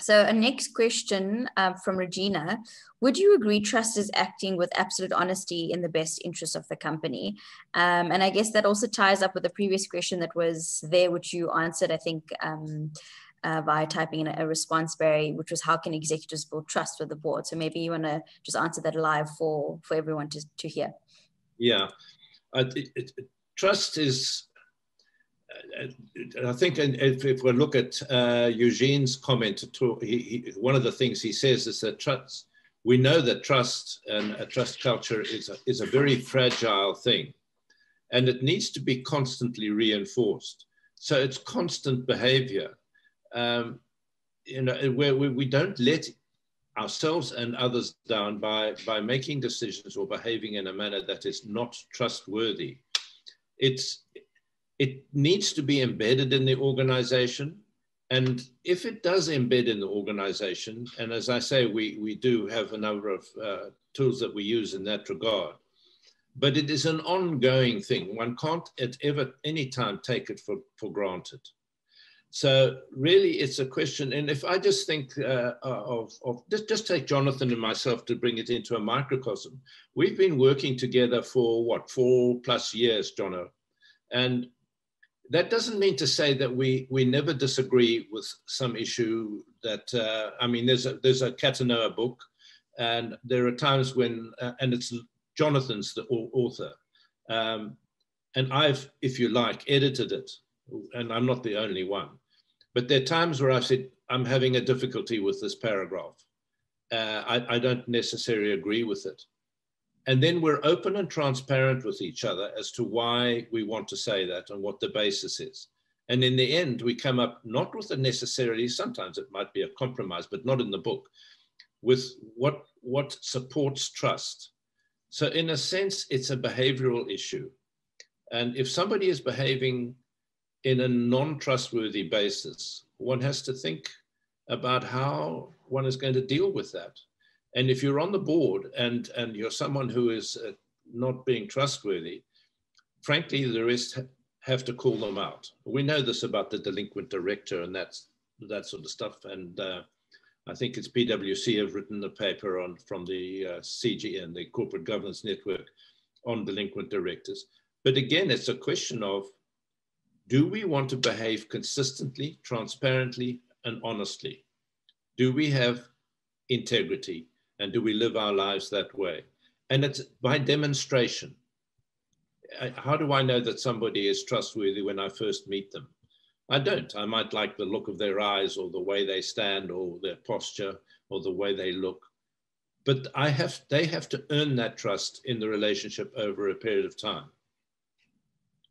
so a next question uh, from Regina. Would you agree trust is acting with absolute honesty in the best interest of the company? Um, and I guess that also ties up with the previous question that was there, which you answered, I think, um, uh, by typing in a, response, Barrie, which was how can executives build trust with the board? So maybe you want to just answer that live for, for everyone to, to hear. Yeah, uh, it, it, trust is I think if, if we look at uh, Eugene's comment, to, he, he, one of the things he says is that trust, we know that trust and a trust culture is a, is a very fragile thing and it needs to be constantly reinforced. So it's constant behavior um, you know, where we, we don't let ourselves and others down by, by making decisions or behaving in a manner that is not trustworthy. It's, it needs to be embedded in the organization. And if it does embed in the organization, and as I say, we, we do have a number of uh, tools that we use in that regard, but it is an ongoing thing. One can't at ever any time take it for, for granted. So really, it's a question. And if I just think uh, of, of just, just take Jonathan and myself to bring it into a microcosm, we've been working together for what four plus years, Jono, and that doesn't mean to say that we we never disagree with some issue. That uh, I mean, there's a there's a Katanoe book, and there are times when uh, and it's Jonathan's the author, um, and I've, if you like, edited it, and I'm not the only one. But there are times where I've said, I'm having a difficulty with this paragraph. Uh, I, I don't necessarily agree with it. And then we're open and transparent with each other as to why we want to say that and what the basis is. And in the end, we come up not with a necessarily, sometimes it might be a compromise, but not in the book, with what, what supports trust. So, in a sense, it's a behavioral issue. And if somebody is behaving in a non trustworthy basis, one has to think about how one is going to deal with that. And if you're on the board and, and you're someone who is uh, not being trustworthy, frankly, the rest have to call them out. We know this about the delinquent director and that's that sort of stuff. And uh, I think it's PwC have written a paper on from the uh, CGN, the Corporate Governance Network, on delinquent directors. But again, it's a question of do we want to behave consistently, transparently, and honestly? Do we have integrity? And do we live our lives that way? And it's by demonstration. How do I know that somebody is trustworthy when I first meet them? I don't. I might like the look of their eyes or the way they stand or their posture or the way they look. But I have, they have to earn that trust in the relationship over a period of time.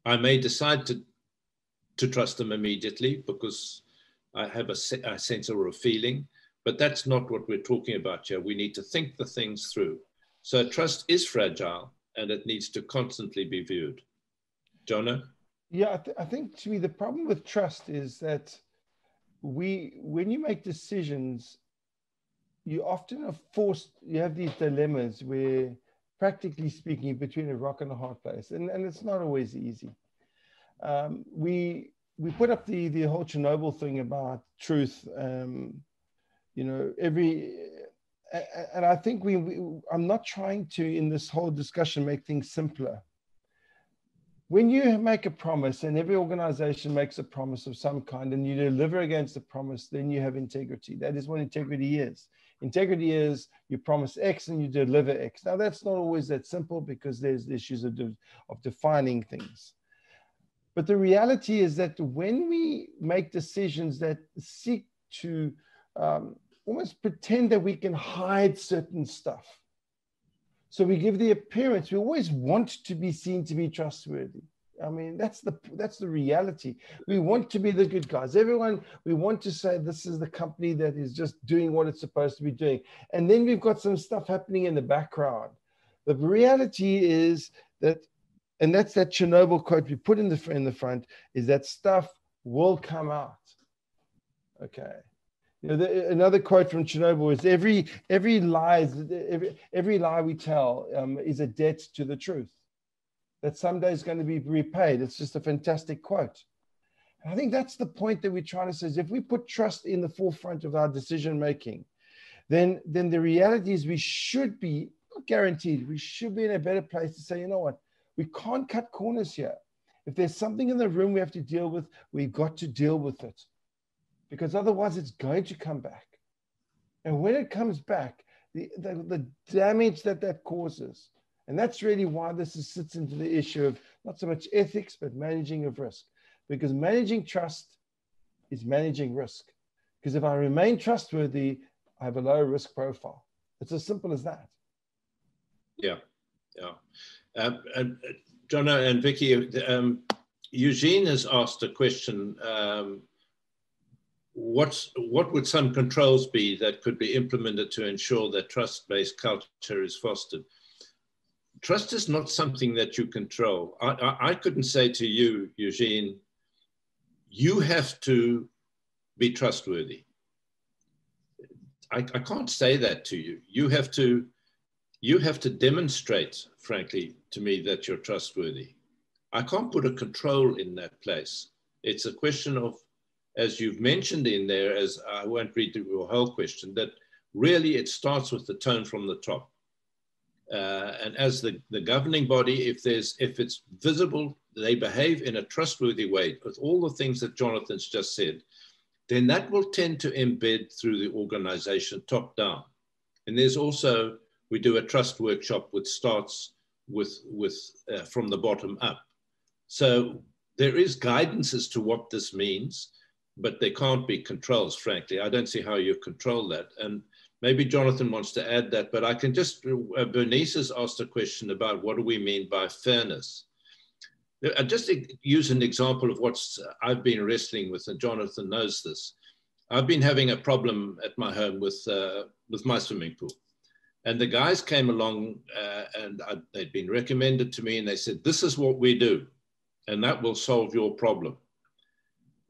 I may decide to to trust them immediately because I have a, a sense or a feeling, but that's not what we're talking about here. We need to think the things through. So trust is fragile and it needs to constantly be viewed. Jonah? Yeah, I, th- I think to me the problem with trust is that we, when you make decisions, you often are forced, you have these dilemmas where, practically speaking, between a rock and a hard place, and, and it's not always easy. Um, we we put up the the whole Chernobyl thing about truth. Um, you know, every and I think we, we, I'm not trying to in this whole discussion make things simpler. When you make a promise, and every organization makes a promise of some kind, and you deliver against the promise, then you have integrity. That is what integrity is. Integrity is you promise X and you deliver X. Now, that's not always that simple because there's issues of, de of defining things. But the reality is that when we make decisions that seek to um, almost pretend that we can hide certain stuff, so we give the appearance, we always want to be seen to be trustworthy. I mean, that's the that's the reality. We want to be the good guys. Everyone, we want to say this is the company that is just doing what it's supposed to be doing. And then we've got some stuff happening in the background. The reality is that, and that's that Chernobyl quote we put in the in the front, is that stuff will come out. Okay. You know, the, another quote from Chernobyl is every every lie every, every lie we tell um, is a debt to the truth that someday is going to be repaid. It's just a fantastic quote. And I think that's the point that we're trying to say is if we put trust in the forefront of our decision making, then, then the reality is we should be, not guaranteed, we should be in a better place to say, you know what, we can't cut corners here. If there's something in the room we have to deal with, we've got to deal with it. Because otherwise it's going to come back. And when it comes back, the, the, the damage that that causes, and that's really why this is, sits into the issue of not so much ethics, but managing of risk. Because managing trust is managing risk. Because if I remain trustworthy, I have a low risk profile. It's as simple as that. Yeah, yeah. Um, and uh, Jonah and Vicky, um, Eugene has asked a question. Um, what's, what would some controls be that could be implemented to ensure that trust-based culture is fostered? trust is not something that you control. I, I, I, couldn't say to you, Eugene, you have to be trustworthy. I, I can't say that to you. You have to, you have to demonstrate, frankly, to me that you're trustworthy. I can't put a control in that place. It's a question of, as you've mentioned in there, as I won't read your whole question, that really it starts with the tone from the top uh, and as the, the governing body, if there's if it's visible, they behave in a trustworthy way with all the things that Jonathan's just said, then that will tend to embed through the organization top down. And there's also we do a trust workshop which starts with with uh, from the bottom up. So there is guidance as to what this means, but there can't be controls. Frankly, I don't see how you control that. And Maybe Jonathan wants to add that, but I can just, uh, Bernice has asked a question about what do we mean by fairness? I uh, just use an example of what I've been wrestling with, and Jonathan knows this. I've been having a problem at my home with, uh, with my swimming pool. And the guys came along uh, and I, they'd been recommended to me and they said, this is what we do and that will solve your problem.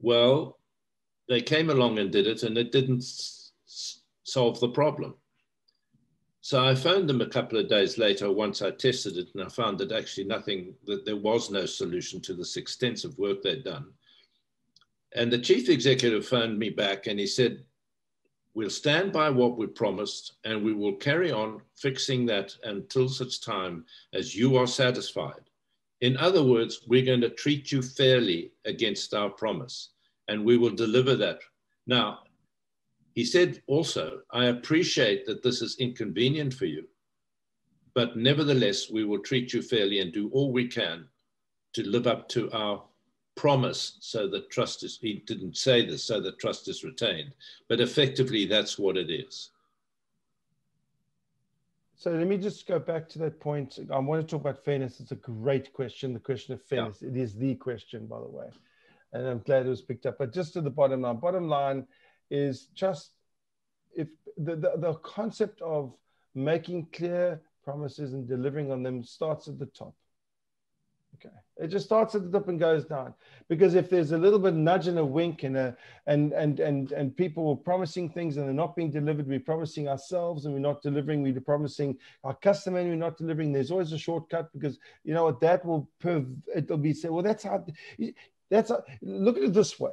Well, they came along and did it and it didn't solve the problem. So I phoned them a couple of days later once I tested it and I found that actually nothing, that there was no solution to this extensive work they'd done. And the chief executive phoned me back and he said, we'll stand by what we promised and we will carry on fixing that until such time as you are satisfied. In other words, we're going to treat you fairly against our promise and we will deliver that. Now, he said also, I appreciate that this is inconvenient for you, but nevertheless, we will treat you fairly and do all we can to live up to our promise so that trust is, he didn't say this, so that trust is retained, but effectively that's what it is. So let me just go back to that point. I want to talk about fairness. It's a great question, the question of fairness. Yeah. It is the question, by the way. And I'm glad it was picked up. But just to the bottom line, bottom line, is just if the, the, the concept of making clear promises and delivering on them starts at the top. Okay. It just starts at the top and goes down. Because if there's a little bit of nudge and a wink and a, and and and and people were promising things and they're not being delivered, we're promising ourselves and we're not delivering, we're promising our customer and we're not delivering. There's always a shortcut because you know what that will perv it'll be said, well, that's how that's how, look at it this way.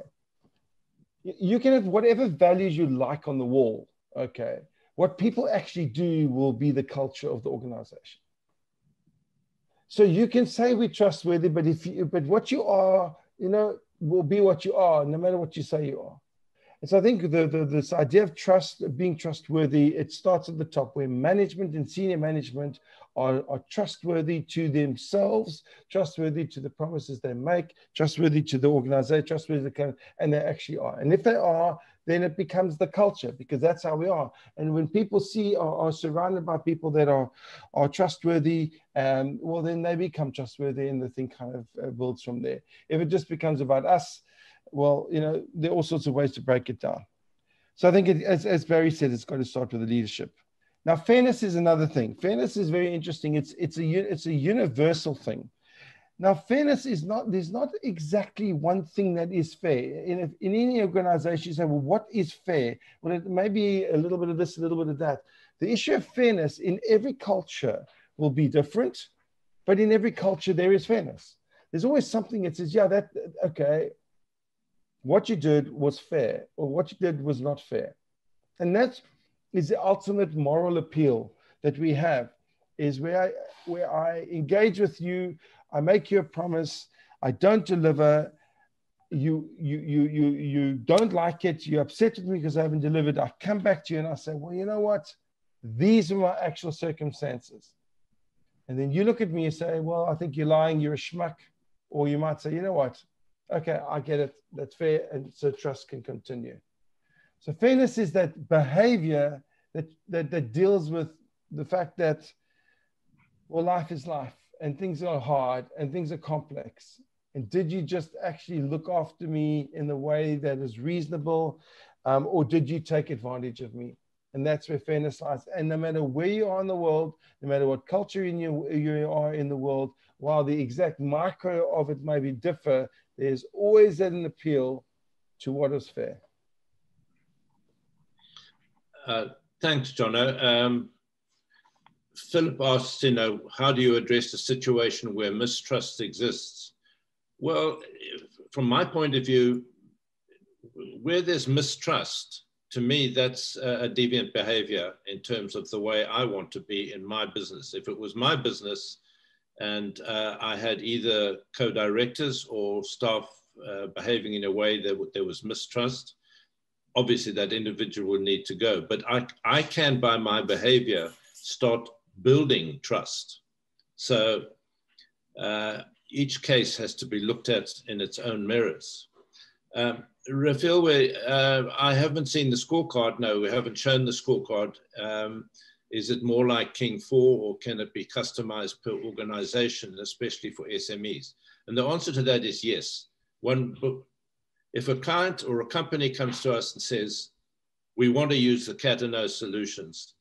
You can have whatever values you like on the wall, okay. What people actually do will be the culture of the organization. So you can say we're trustworthy, but if you, but what you are, you know, will be what you are, no matter what you say you are. And so I think the, the, this idea of trust, being trustworthy, it starts at the top where management and senior management are, are trustworthy to themselves, trustworthy to the promises they make, trustworthy to the organization, trustworthy to the, and they actually are. And if they are, then it becomes the culture because that's how we are. And when people see or are surrounded by people that are are trustworthy, um, well, then they become trustworthy, and the thing kind of uh, builds from there. If it just becomes about us, well, you know, there are all sorts of ways to break it down. So I think, it, as, as Barrie said, it's got to start with the leadership. Now, fairness is another thing. Fairness is very interesting. It's it's a it's a universal thing. Now, fairness is not, there's not exactly one thing that is fair. In, a, in any organization, you say, well, what is fair? Well, it may be a little bit of this, a little bit of that. The issue of fairness in every culture will be different, but in every culture, there is fairness. There's always something that says, yeah, that, okay, what you did was fair, or what you did was not fair. And that is the ultimate moral appeal that we have is where I, where I engage with you I make you a promise, I don't deliver, you you you you you don't like it, you're upset with me because I haven't delivered. I come back to you and I say, well, you know what? These are my actual circumstances. And then you look at me and say, well, I think you're lying, you're a schmuck. Or you might say, you know what? Okay, I get it. That's fair. And so trust can continue. So fairness is that behavior that, that, that deals with the fact that, well, life is life and things are hard and things are complex. And did you just actually look after me in the way that is reasonable? Um, or did you take advantage of me? And that's where fairness lies. And no matter where you are in the world, no matter what culture in you, you are in the world, while the exact micro of it may be differ, there's always an appeal to what is fair. Uh, thanks, Jono. Um, Philip asks, you know, how do you address a situation where mistrust exists? Well, from my point of view, where there's mistrust, to me, that's a deviant behavior in terms of the way I want to be in my business. If it was my business and uh, I had either co-directors or staff uh, behaving in a way that there was mistrust, obviously that individual would need to go. But I, I can, by my behavior, start building trust. So uh, each case has to be looked at in its own merits. Um, Rafael, uh, I haven't seen the scorecard. No, we haven't shown the scorecard. Um, is it more like King 4 or can it be customized per organization, especially for SMEs? And the answer to that is yes. One, if a client or a company comes to us and says, we want to use the Katanoe solutions,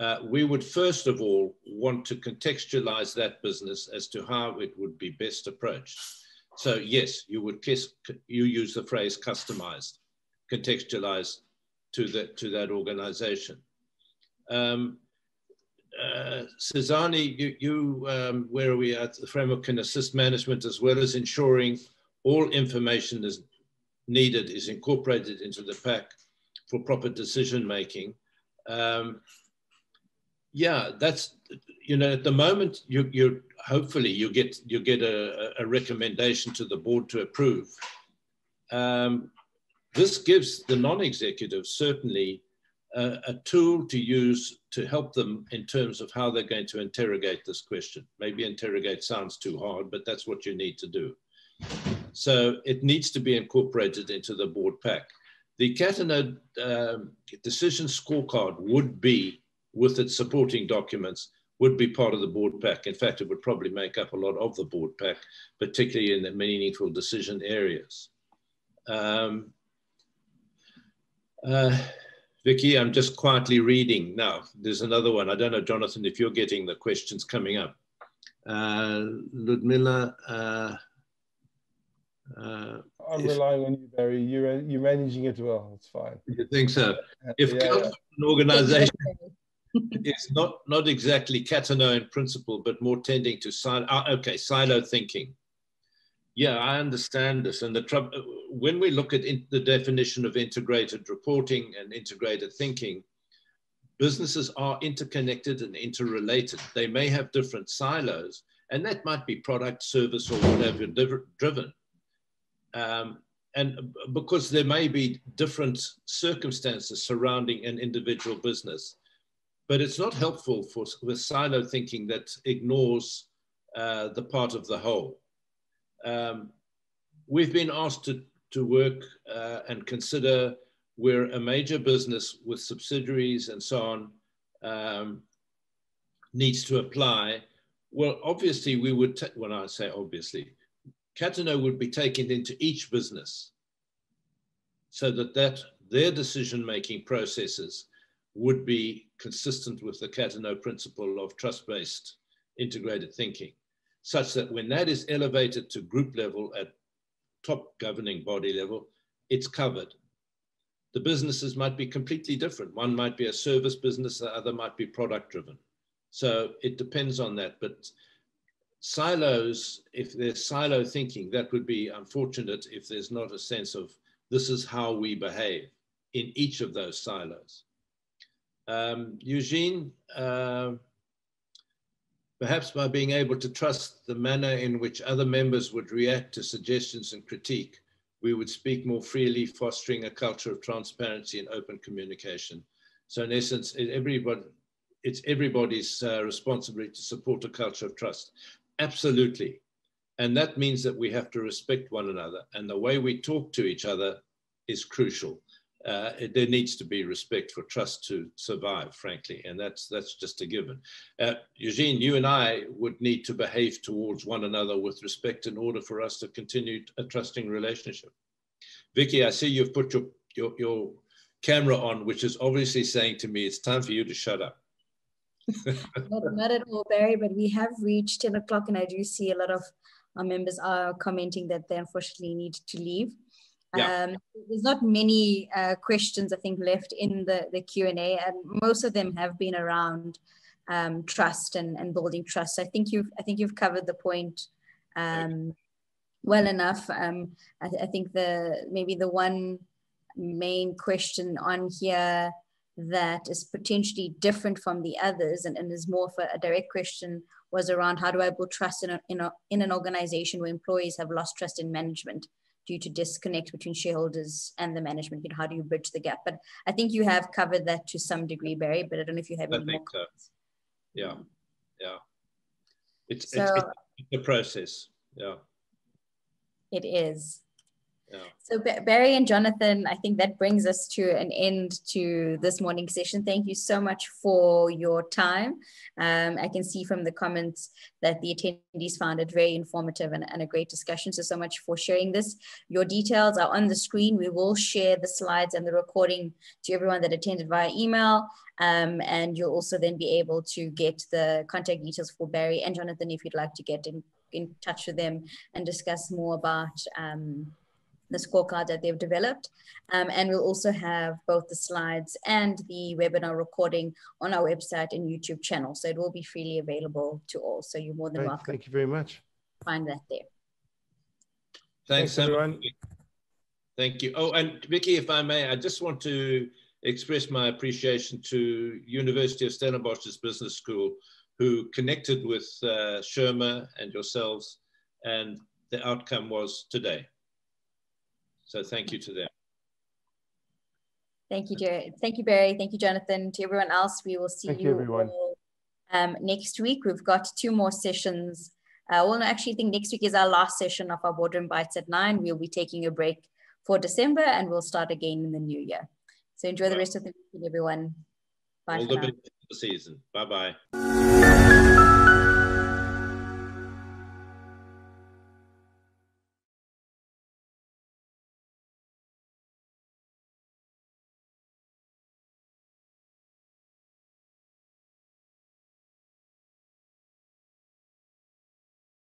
uh, we would first of all want to contextualize that business as to how it would be best approached. So yes, you would kiss, you use the phrase customized, contextualized to that to that organization. Um, uh, Cezani, you, you um, where are we at? The framework can assist management as well as ensuring all information is needed is incorporated into the pack for proper decision making. Um, yeah, that's you know at the moment you you hopefully you get you get a, a recommendation to the board to approve. Um, this gives the non-executive certainly a, a, tool to use to help them in terms of how they're going to interrogate this question. Maybe interrogate sounds too hard, but that's what you need to do. So it needs to be incorporated into the board pack. The Katanoe um, decision scorecard would be with its supporting documents would be part of the board pack. In fact, it would probably make up a lot of the board pack, particularly in the meaningful decision areas. Um, uh, Vicky, I'm just quietly reading. Now, there's another one. I don't know, Jonathan, if you're getting the questions coming up. Uh, Ludmila, uh, uh, I'm relying on you, Barrie. You're you're managing it well. It's fine. You think so? If yeah, yeah. an organization is not not exactly Katanoe in principle, but more tending to silo. Uh, okay, silo thinking. Yeah, I understand this. And the trouble when we look at the definition of integrated reporting and integrated thinking, businesses are interconnected and interrelated. They may have different silos, and that might be product, service, or whatever driven. Um, and because there may be different circumstances surrounding an individual business, but it's not helpful for with silo thinking that ignores uh, the part of the whole. Um, we've been asked to, to work uh, and consider we're a major business with subsidiaries and so on um, needs to apply. Well, obviously we would, when I say obviously, Katanoe would be taken into each business so that, that their decision-making processes would be consistent with the Katanoe principle of trust-based integrated thinking, such that when that is elevated to group level at top governing body level, it's covered the businesses might be completely different. One might be a service business, the other might be product driven. So it depends on that. But silos, if there's silo thinking, that would be unfortunate if there's not a sense of this is how we behave in each of those silos. Um, Eugene, uh, perhaps by being able to trust the manner in which other members would react to suggestions and critique, we would speak more freely, fostering a culture of transparency and open communication. So in essence, everybody, it's everybody's uh, responsibility to support a culture of trust. Absolutely. And that means that we have to respect one another. And the way we talk to each other is crucial uh, there needs to be respect for trust to survive, frankly, and that's that's just a given. Uh, Eugene, you and I would need to behave towards one another with respect in order for us to continue a trusting relationship. Vicky, I see you've put your, your, your camera on, which is obviously saying to me, it's time for you to shut up. not, not at all, Barrie, but we have reached 10 o'clock and I do see a lot of our members are commenting that they unfortunately need to leave. Yeah. Um, there's not many uh, questions I think left in the, the Q&A and most of them have been around um, trust and, and building trust. I think you've I think you've covered the point um, well enough. Um, I, th I, think the maybe the one main question on here that is potentially different from the others and, and is more for a direct question was around how do I build trust in, a, in, a, in an organization where employees have lost trust in management due to disconnect between shareholders and the management? You know, how do you bridge the gap? But I think you have covered that to some degree, Barrie. But I don't know if you have I any more so. Yeah, yeah. It's, so, it's, it's a process. Yeah. It is. So Barrie and Jonathan, I think that brings us to an end to this morning session. Thank you so much for your time. Um, I can see from the comments that the attendees found it very informative and, and, a great discussion. So, so much for sharing this. Your details are on the screen. We will share the slides and the recording to everyone that attended via email. Um, and you'll also then be able to get the contact details for Barrie and Jonathan if you'd like to get in, in touch with them and discuss more about um, the scorecard that they've developed. Um, and we'll also have both the slides and the webinar recording on our website and YouTube channel. So it will be freely available to all. So you're more than welcome. Thank you very much. Find that there. Thanks, Thanks everyone. Thank you. Oh, and Vicky, if I may, I just want to express my appreciation to University of Stellenbosch's Business School, who connected with uh, Sherma and yourselves, and the outcome was today. So thank you to them. Thank you, Jared. Thank you, Barrie. Thank you, Jonathan. To everyone else, we will see thank you, you everyone. All, um, next week. We've got two more sessions. Uh, well, no, actually, I think next week is our last session of our boardroom bites at nine. We'll be taking a break for December and we'll start again in the new year. So enjoy the rest of the week, everyone. Bye All the, the season. Bye-bye.